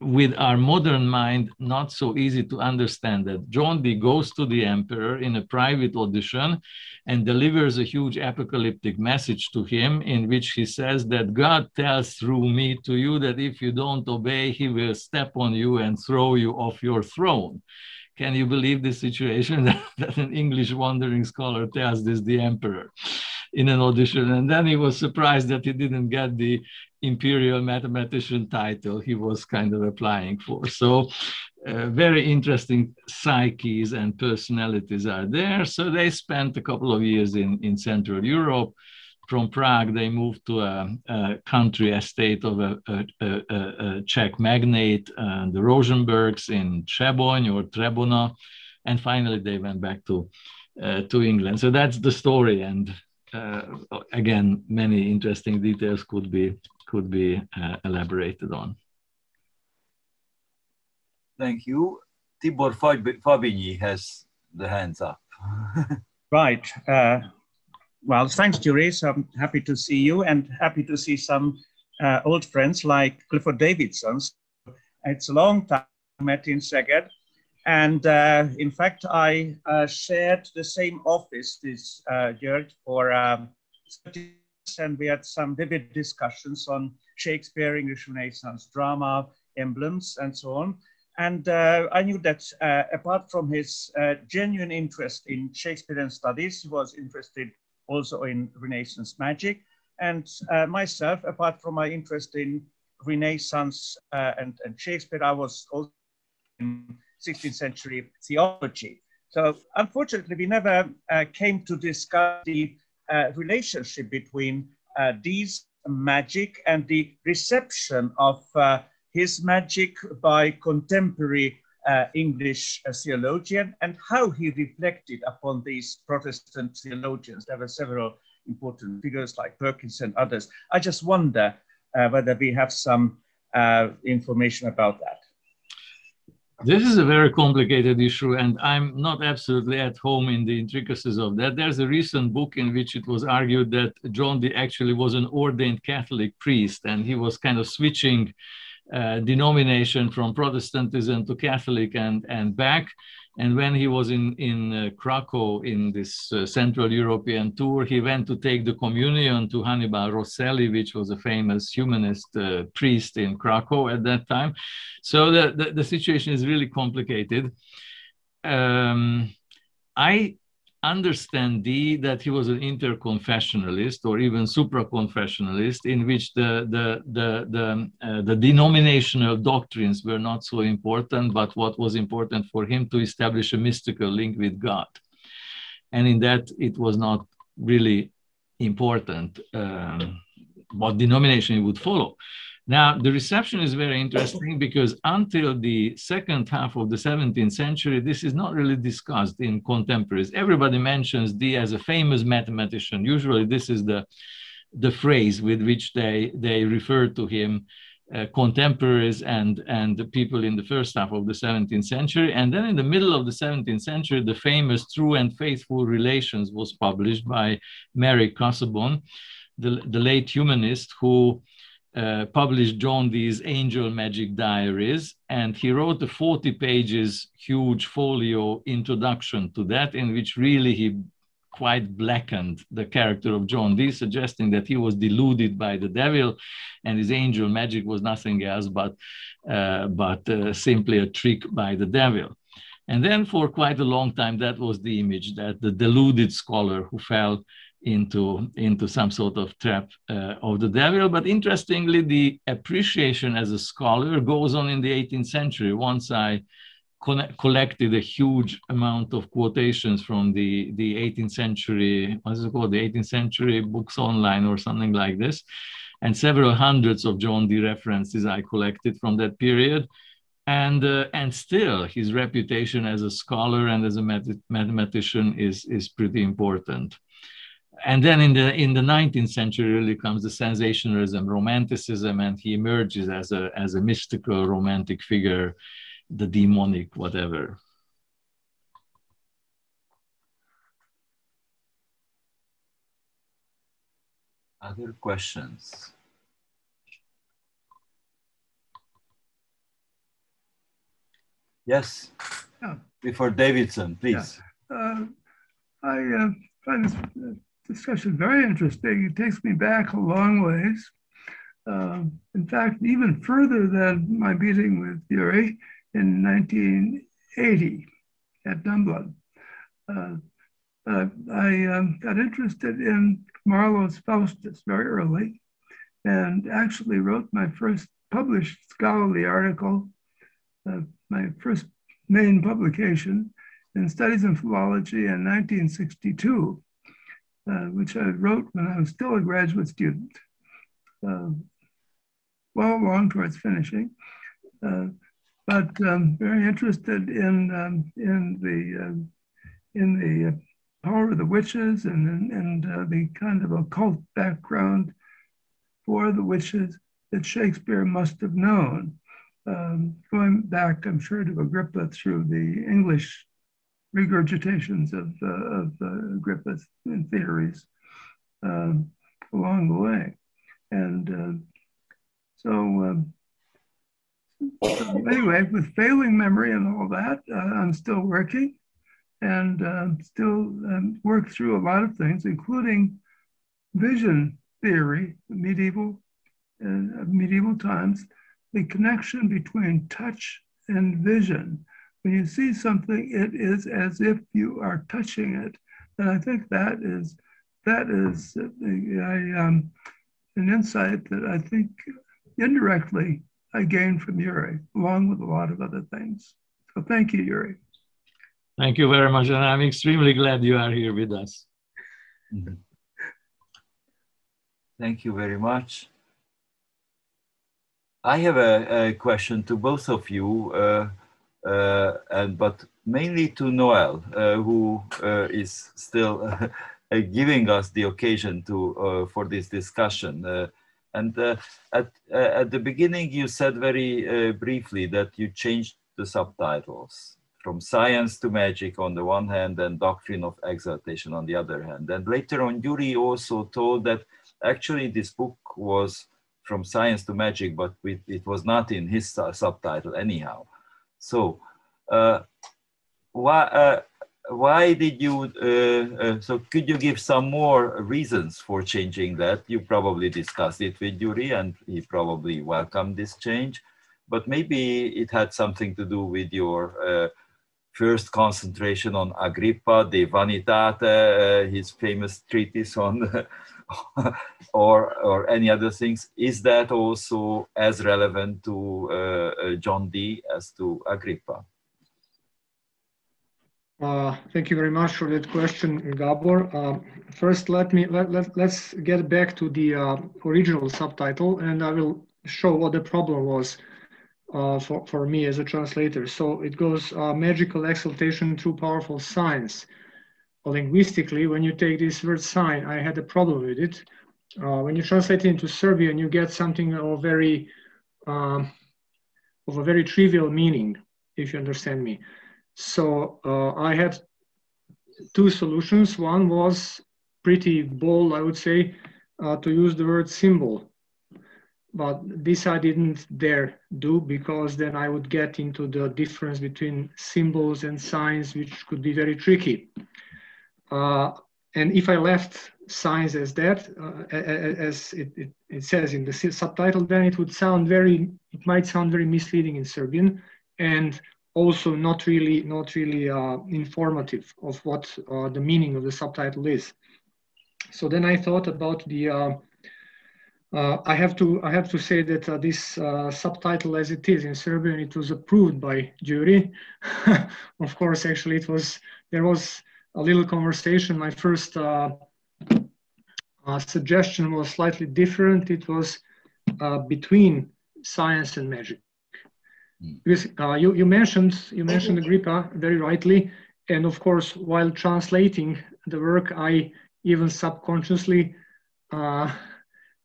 with our modern mind, not so easy to understand that John Dee goes to the emperor in a private audition and delivers a huge apocalyptic message to him in which he says that God tells through me to you that if you don't obey, he will step on you and throw you off your throne. Can you believe this situation that an English wandering scholar tells this the emperor in an audition? And then he was surprised that he didn't get the imperial mathematician title he was kind of applying for. So uh, very interesting psyches and personalities are there. So they spent a couple of years in, in Central Europe. From Prague, they moved to a, a country estate of a, a, a Czech magnate, uh, the Rosenbergs in Třeboň or Trebona. And finally, they went back to, uh, to England. So that's the story. And uh, again, many interesting details could be could be uh, elaborated on. Thank you. Tibor Fabiny has the hands up. right. Uh, well, thanks, Juris. I'm happy to see you and happy to see some uh, old friends like Clifford Davidson. It's a long time I met in Szeged. And uh, in fact, I uh, shared the same office this uh, year for um, and we had some vivid discussions on Shakespeare, English Renaissance drama, emblems, and so on. And uh, I knew that uh, apart from his uh, genuine interest in Shakespearean studies, he was interested also in Renaissance magic. And uh, myself, apart from my interest in Renaissance uh, and, and Shakespeare, I was also in 16th century theology. So unfortunately, we never uh, came to discuss the relationship between uh, Dee's magic and the reception of uh, his magic by contemporary uh, English uh, theologian and how he reflected upon these Protestant theologians. There were several important figures like Perkins and others. I just wonder uh, whether we have some information about that. This is a very complicated issue, and I'm not absolutely at home in the intricacies of that. There's a recent book in which it was argued that John Dee actually was an ordained Catholic priest, and he was kind of switching uh, denomination from Protestantism to Catholic and, and back. And when he was in, in uh, Krakow in this uh, Central European tour, he went to take the communion to Hannibal Rosselli, which was a famous humanist uh, priest in Krakow at that time. So the, the, the situation is really complicated. Um, I understand Dee that he was an interconfessionalist or even supraconfessionalist, in which the the the the, uh, the denominational doctrines were not so important, but what was important for him to establish a mystical link with God, and in that it was not really important um, what denomination he would follow. Now, the reception is very interesting because until the second half of the 17th century, this is not really discussed in contemporaries. Everybody mentions Dee as a famous mathematician. Usually, this is the, the phrase with which they, they refer to him. Uh, contemporaries and and the people in the first half of the 17th century and then in the middle of the 17th century the famous true and faithful relations was published by Meric Casaubon the, the late humanist who uh, published John Dee's Angel Magic Diaries, and he wrote a 40 pages huge folio introduction to that, in which really he quite blackened the character of John Dee, suggesting that he was deluded by the devil, and his angel magic was nothing else but uh, but uh, simply a trick by the devil. And then, for quite a long time, that was the image that the deluded scholar who fell into into some sort of trap uh, of the devil. But interestingly the appreciation as a scholar goes on in the 18th century. Once i collected a huge amount of quotations from the the 18th century what's it called? The 18th century books online or something like this. And several hundreds of john dee references i collected from that period. And uh, and still his reputation as a scholar and as a math mathematician is is pretty important and then in the in the 19th century really comes the sensationalism romanticism and he emerges as a as a mystical romantic figure the demonic whatever other questions yes yeah. before davidson please yeah. uh, i uh, find this uh, discussion very interesting. It takes me back a long ways. Uh, in fact, even further than my meeting with Gyuri in 1980 at Dublin. Uh, uh, I um, got interested in Marlowe's Faustus very early and actually wrote my first published scholarly article, uh, my first main publication in Studies in Philology in 1962 uh, which I wrote when I was still a graduate student, uh, well along towards finishing, uh, but um, very interested in um, in the um, in the uh, power of the witches and and uh, the kind of occult background for the witches that Shakespeare must have known. Um, going back, I'm sure, to Agrippa through the English regurgitations of, uh, of uh, Agrippa's theories um, along the way. And uh, so, um, so, anyway, with failing memory and all that, uh, I'm still working and uh, still um, work through a lot of things, including vision theory, medieval, uh, medieval times, the connection between touch and vision when you see something, it is as if you are touching it. And I think that is that is I, um, an insight that I think indirectly I gained from Gyuri, along with a lot of other things. So thank you, Gyuri. Thank you very much. And I'm extremely glad you are here with us. Thank you very much. I have a, a question to both of you. Uh, Uh, and but mainly to Noel, uh, who uh, is still uh, giving us the occasion to uh, for this discussion. and at at the beginning, you said very briefly that you changed the subtitles from science to magic on the one hand and doctrine of exaltation on the other hand. And later on, Gyuri also told that actually this book was from science to magic, but it was not in his subtitle anyhow. So uh, why, uh, why did you, uh, uh, so could you give some more reasons for changing that? You probably discussed it with Gyuri and he probably welcomed this change, but maybe it had something to do with your uh, first concentration on Agrippa, De Vanitate, uh, his famous treatise on, or, or any other things. Is that also as relevant to uh, John Dee as to Agrippa? Uh, thank you very much for that question, Gabor. Uh, first, let me let, let let's get back to the uh, original subtitle, and I will show what the problem was uh, for for me as a translator. So it goes uh, magical exaltation through powerful signs. Linguistically, when you take this word sign, I had a problem with it. when you translate it into Serbian, you get something of very um, of a very trivial meaning, if you understand me. So uh, I had two solutions. One was pretty bold, I would say, uh, to use the word symbol. But this I didn't dare do because then I would get into the difference between symbols and signs, which could be very tricky. Uh, and if I left science as that, uh, as it, it, it, says in the subtitle, then it would sound very, it might sound very misleading in Serbian. And also not really not really uh, informative of what uh, the meaning of the subtitle is. So then I thought about the. Uh, uh I have to I have to say that this subtitle as it is in Serbian it was approved by Gyuri. of course, actually it was there was a little conversation. My first suggestion was slightly different. It was between science and magic because uh, you, you mentioned you mentioned Agrippa very rightly, and of course, while translating the work, I even subconsciously uh,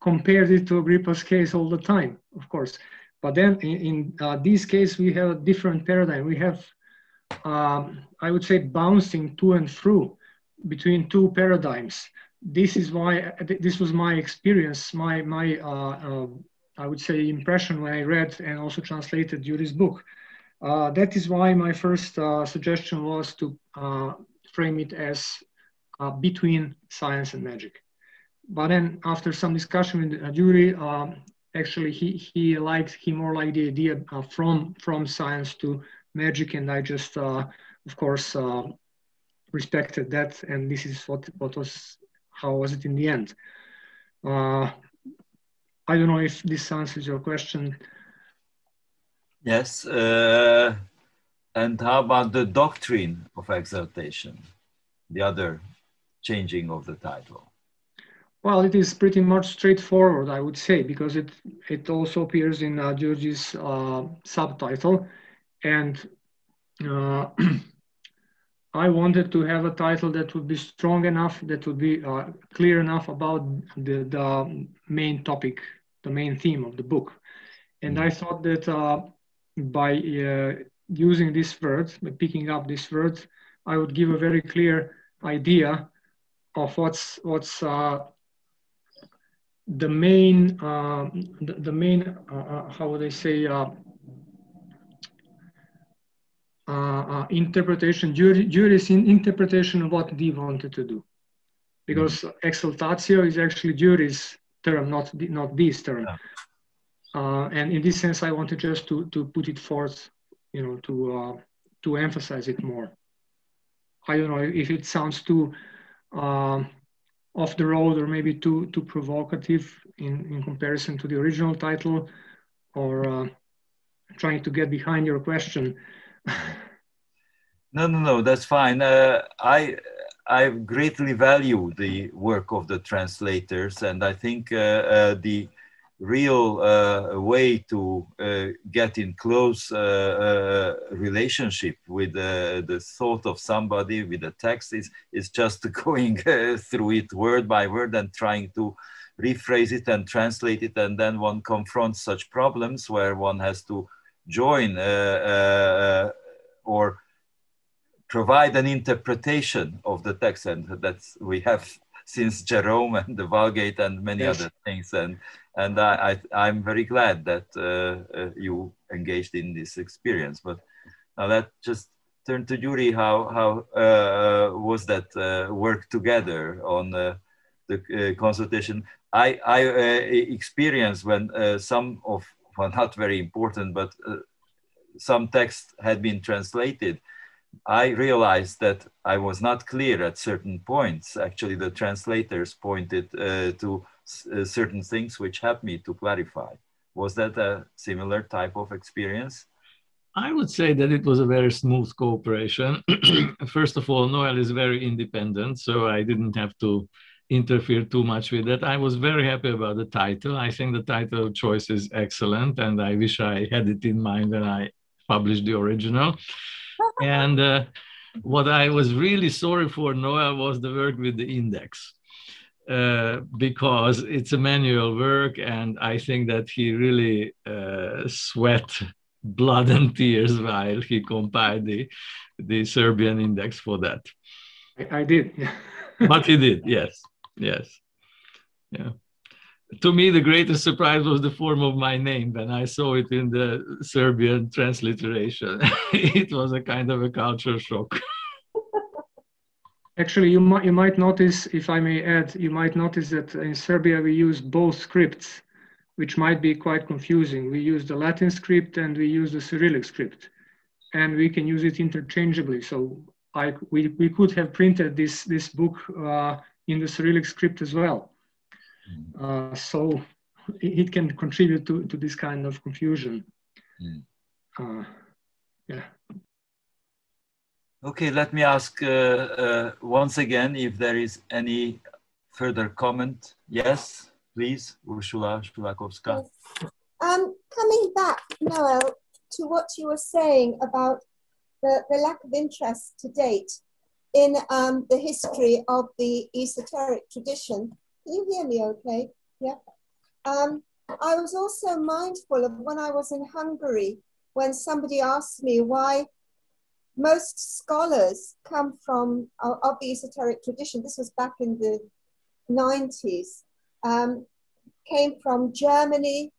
compared it to Agrippa's case all the time, of course. But then in, in uh, this case, we have a different paradigm. We have, um, I would say, bouncing to and through between two paradigms. This is why this was my experience, my my uh, uh, I would say, impression when I read and also translated Gyuri's book. Uh, that is why my first uh, suggestion was to uh, frame it as uh, between science and magic. But then after some discussion with Gyuri, um, actually he, he liked, he more liked the idea from, from science to magic and I just, uh, of course, respected that and this is what, what was, how was it in the end. I don't know if this answers your question. Yes. Uh, and how about the doctrine of exaltation, the other changing of the title? Well, it is pretty much straightforward, I would say, because it, it also appears in uh, George's uh, subtitle. And uh, I wanted to have a title that would be strong enough, that would be uh, clear enough about the, the main topic, the main theme of the book. And I thought that uh, by uh, using this word, by picking up this word, I would give a very clear idea of what's what's uh, the main uh, the, the, main how would I say uh, uh, interpretation, Gyuri, Gyuri's in interpretation of what Dee wanted to do. Because mm exaltatio is actually Gyuri's term, not, not this term. Yeah. Uh, and in this sense, I wanted just to, to put it forth, you know, to, uh, to emphasize it more. I don't know if it sounds too uh, off the road or maybe too, too provocative in, in comparison to the original title or uh, trying to get behind your question no, no, no, that's fine. Uh, I I greatly value the work of the translators, and I think uh, uh, the real uh, way to uh, get in close uh, uh, relationship with the thought of somebody with the text is, is just going through it word by word and trying to rephrase it and translate it and then one confronts such problems where one has to join uh, uh, or provide an interpretation of the text and that's we have since Jerome and the Vulgate and many yes. other things. And and I, I am very glad that uh, uh, you engaged in this experience. But now let just turn to Gyuri. How how uh, was that uh, work together on uh, the uh, consultation? I I experienced when some of well not very important, but some text had been translated I realized that I was not clear at certain points. Actually, the translators pointed uh, to uh, certain things which helped me to clarify. Was that a similar type of experience? I would say that it was a very smooth cooperation. First of all, Noel is very independent, so I didn't have to interfere too much with that. I was very happy about the title. I think the title choice is excellent, and I wish I had it in mind when I published the original and uh, what I was really sorry for Noah, was the work with the index. Uh, because it's a manual work, and I think that he really uh, sweat blood and tears while he compiled the, the Serbian index for that. I, I did. but he did, yes, yes, yeah to me, the greatest surprise was the form of my name when I saw it in the Serbian transliteration. it was a kind of a culture shock. Actually, you might you might notice, if I may add, you might notice that in Serbia we use both scripts, which might be quite confusing. We use the Latin script and we use the Cyrillic script, and we can use it interchangeably. So I, we, we could have printed this this book uh, in the Cyrillic script as well uh, so it can contribute to, to this kind of confusion. Mm. Uh, yeah. Okay, let me ask uh, uh, once again if there is any further comment. Yes, please, Urszula Szulakowska. Um, coming back, Noel, to what you were saying about the, the lack of interest to date in um, the history of the esoteric tradition, can you hear me okay? Yeah. Um, I was also mindful of when I was in Hungary, when somebody asked me why most scholars come from uh, of the esoteric tradition. This was back in the 90s. Um, came from Germany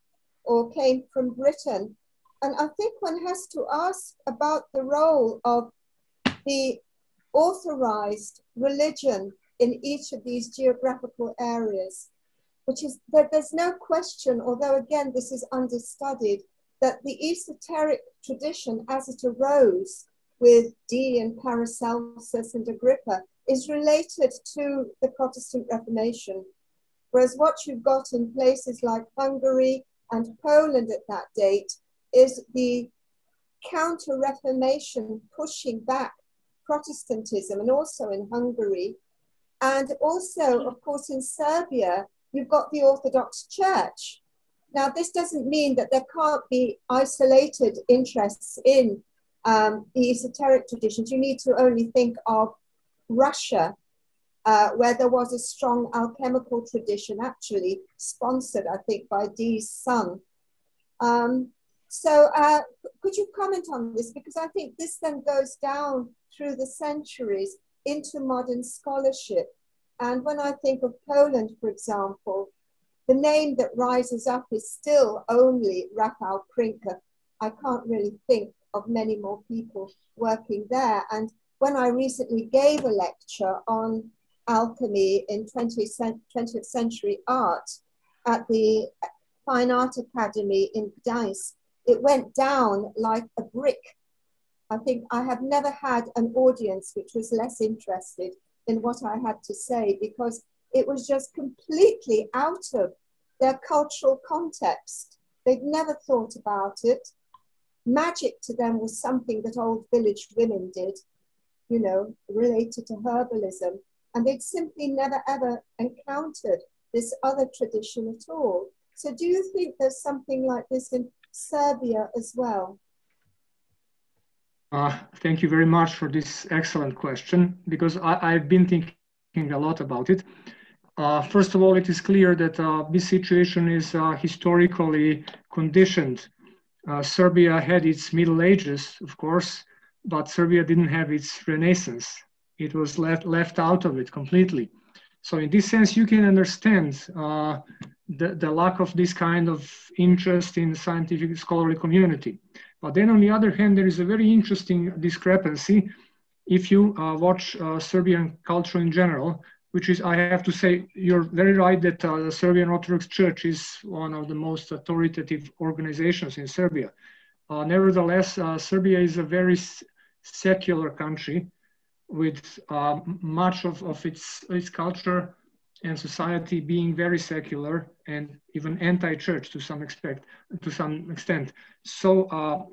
or came from Britain. And I think one has to ask about the role of the authorized religion in each of these geographical areas, which is that there's no question, although again, this is understudied, that the esoteric tradition as it arose with Dee and Paracelsus and Agrippa is related to the Protestant Reformation. Whereas what you've got in places like Hungary and Poland at that date is the counter Reformation pushing back Protestantism, and also in Hungary, and also, of course, in Serbia, you've got the Orthodox Church. Now, this doesn't mean that there can't be isolated interests in um, the esoteric traditions. You need to only think of Russia, uh, where there was a strong alchemical tradition, actually sponsored, I think, by Dee's son. Um, so, uh, could you comment on this? Because I think this then goes down through the centuries into modern scholarship. And when I think of Poland, for example, the name that rises up is still only Rafał Prinke. I can't really think of many more people working there. And when I recently gave a lecture on alchemy in 20th, 20th century art at the Fine Art Academy in Gdańsk, it went down like a brick I think I have never had an audience which was less interested in what I had to say because it was just completely out of their cultural context. They'd never thought about it. Magic to them was something that old village women did, you know, related to herbalism. And they'd simply never ever encountered this other tradition at all. So, do you think there's something like this in Serbia as well? Uh, thank you very much for this excellent question because I, have been thinking a lot about it. Uh, first of all, it is clear that uh, this situation is uh, historically conditioned. Uh, Serbia had its Middle Ages, of course, but Serbia didn't have its Renaissance. It was left, left out of it completely. So in this sense, you can understand uh, the, the lack of this kind of interest in the scientific scholarly community. But then on the other hand, there is a very interesting discrepancy if you uh, watch uh, Serbian culture in general, which is, I have to say, you're very right that uh, the Serbian Orthodox Church is one of the most authoritative organizations in Serbia. Uh, nevertheless, uh, Serbia is a very secular country with uh, much of, of its, its culture and society being very secular and even anti-church to some extent. To some extent, so uh,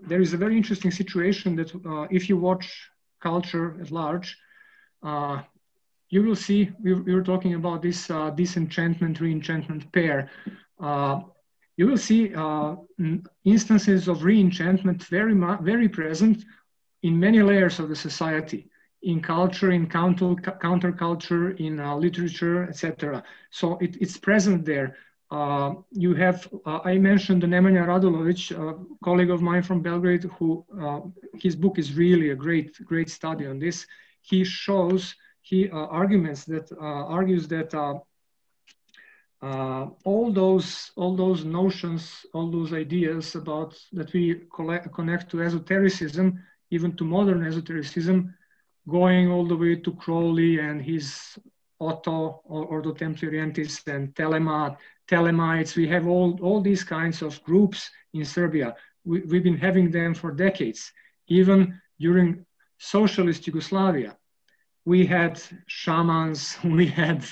there is a very interesting situation that uh, if you watch culture at large, uh, you will see we, we, were talking about this uh, disenchantment reenchantment pair. Uh, you will see uh, instances of reenchantment very very present in many layers of the society in culture, in counter, counterculture, in uh, literature, etc. So it, it's present there. Uh, you have, uh, I mentioned the Nemanja Radulovic, a colleague of mine from Belgrade, who uh, his book is really a great, great study on this. He shows, he uh, arguments that, uh, argues that all those, all those notions, all those ideas about that we collect, connect to esotericism, even to modern esotericism, going all the way to Crowley and his Otto or Ordo Templi Orientis and Telemat, Thelemites. We have all, all these kinds of groups in Serbia. We, we've been having them for decades. Even during socialist Yugoslavia, we had shamans, we had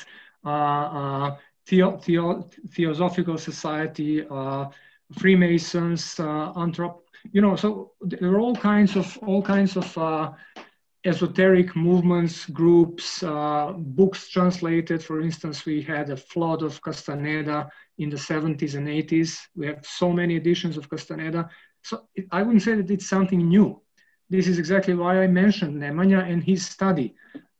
uh, uh, theo, theo, Theosophical Society, uh, Freemasons, uh, anthrop, you know, so there are all kinds of all kinds of uh, esoteric movements, groups, uh, books translated. For instance, we had a flood of Castaneda in the 70s and 80s. We have so many editions of Castaneda. So it, I wouldn't say that it's something new. This is exactly why I mentioned Nemanja and his study.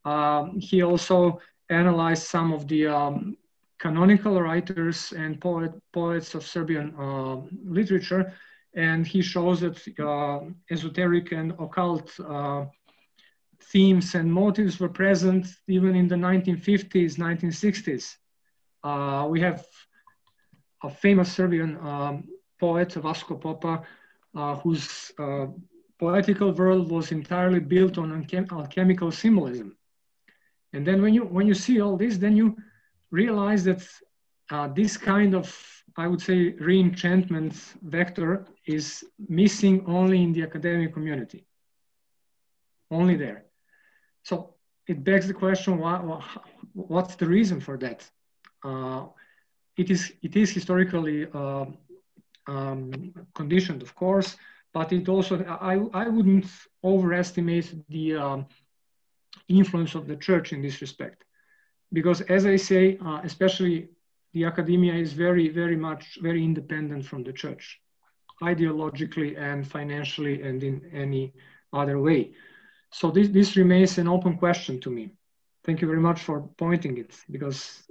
Um, he also analyzed some of the um, canonical writers and poet, poets of Serbian uh, literature, and he shows that uh, esoteric and occult uh, themes and motives were present even in the 1950s, 1960s. Uh, we have a famous Serbian um, poet, Vasko Popa, uh, whose uh, poetical world was entirely built on alchemical symbolism. And then when you, when you see all this, then you realize that uh, this kind of, I would say, re-enchantment vector is missing only in the academic community, only there. So it begs the question, why, what's the reason for that? Uh, it, is, it is historically uh, um, conditioned, of course, but it also, I, I wouldn't overestimate the um, influence of the church in this respect. Because as I say, uh, especially the academia is very, very much, very independent from the church, ideologically and financially and in any other way. So this, this remains an open question to me. Thank you very much for pointing it because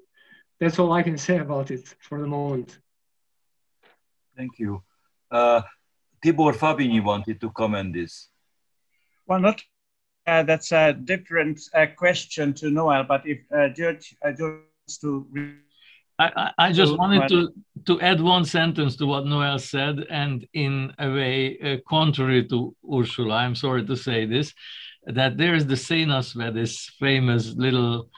that's all I can say about it for the moment. Thank you. Uh, Tibor Fabiny wanted to comment this. Well, not uh, that's a different uh, question to Noel, but if uh, George, uh, George wants to I, I just wanted to, to add one sentence to what Noel said, and in a way, uh, contrary to Ursula, I'm sorry to say this, that there is the Senos where this famous little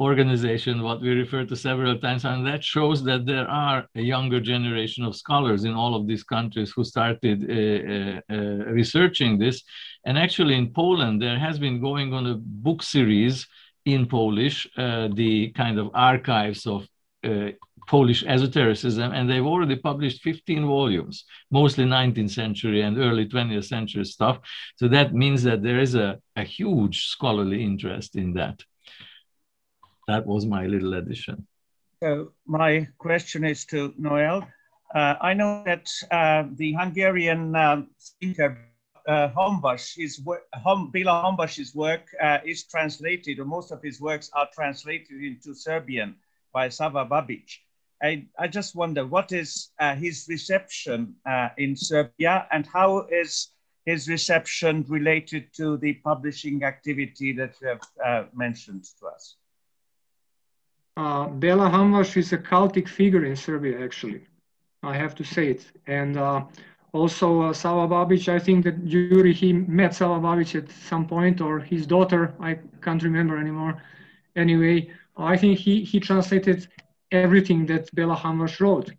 organization, what we refer to several times, and that shows that there are a younger generation of scholars in all of these countries who started uh, uh, uh, researching this. And actually, in Poland, there has been going on a book series in Polish, uh, the kind of archives of uh, Polish esotericism, and they've already published 15 volumes, mostly 19th century and early 20th century stuff. So that means that there is a, a huge scholarly interest in that. That was my little addition. So my question is to Noel. Uh, I know that uh, the Hungarian um, thinker uh, Hamvas, his work, Hom, Hamvas's work uh, is translated, or most of his works are translated into Serbian by Sava Babic. I, I just wonder what is uh, his reception uh, in Serbia and how is his reception related to the publishing activity that you have uh, mentioned to us? uh, Bela Hamvas is a cultic figure in Serbia, actually. I have to say it. And uh, also uh, Sava Babic, I think that Gyuri, he met Sava Babic at some point, or his daughter, I can't remember anymore. Anyway, I think he, he translated everything that Bela Hamvas wrote.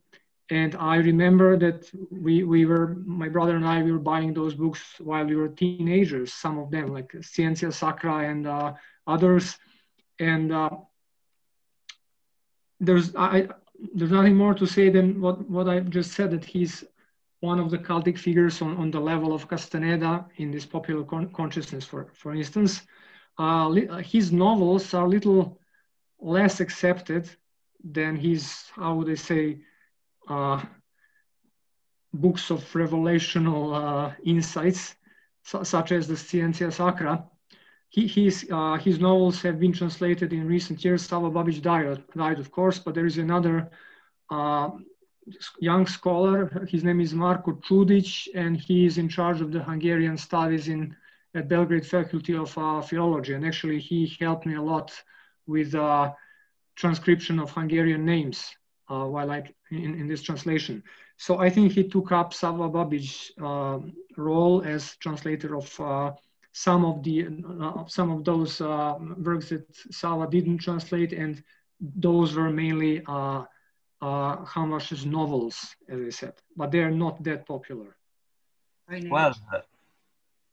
And I remember that we, we were, my brother and I, we were buying those books while we were teenagers, some of them, like Scientia Sacra and uh, others. And uh, there's, I, there's nothing more to say than what, what I just said, that he's one of the cultic figures on, on the level of Castaneda in this popular con consciousness, for, for instance. Uh, his novels are little less accepted than his, how would say, uh, books of revelational uh, insights, su such as the Scientia Sacra. He, his, uh, his novels have been translated in recent years. Sava Babić died, died, of course, but there is another uh, young scholar. His name is Marko Čudić, and he is in charge of the Hungarian studies in at Belgrade Faculty of uh, Philology. And actually, he helped me a lot with uh, transcription of Hungarian names uh, while I in, in this translation. So I think he took up Sava Babić's uh, role as translator of uh, some of the uh, some of those uh, works that Sava didn't translate, and those were mainly uh, uh, novels, as I said, but they are not that popular. Well,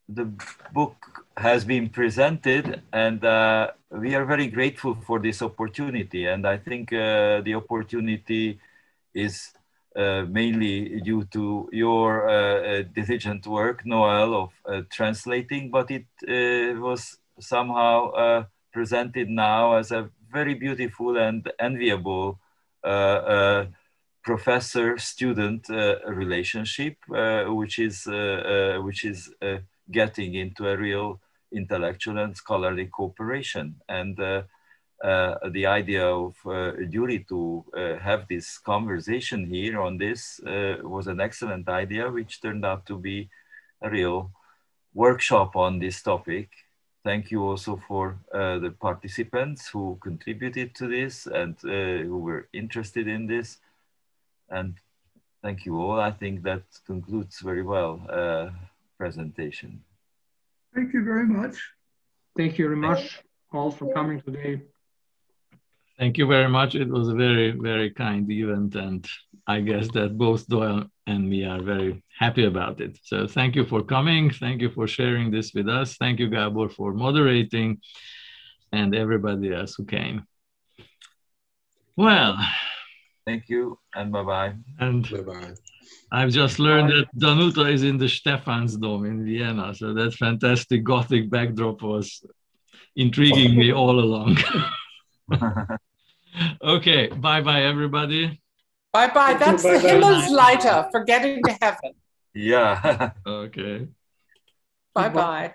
the book has been presented and uh, we are very grateful for this opportunity. And i think uh, the opportunity is uh, mainly due to your uh, uh, diligent work noel of uh, translating but it was somehow presented now as a very beautiful and enviable professor student relationship which is which is getting into a real intellectual and scholarly cooperation. And uh, uh, the idea of uh, Gyuri to uh, have this conversation here on this uh, was an excellent idea, which turned out to be a real workshop on this topic. Thank you also for uh, the participants who contributed to this and who were interested in this. And thank you all. I think that concludes very well presentation. Thank you very much. Thank you very much all for coming today. Thank you very much. It was a very, very kind event. And I guess that both Noel and me are very happy about it. So thank you for coming. Thank you for sharing this with us. Thank you, Gabor, for moderating and everybody else who came. Well, thank you and bye-bye. And bye-bye. I've just learned that Danuta is in the Stephansdom in Vienna. So that fantastic Gothic backdrop was intriguing me all along. okay, bye bye, everybody. Bye bye. That's the Himmelsleiter for getting to heaven. Yeah. okay. Bye bye.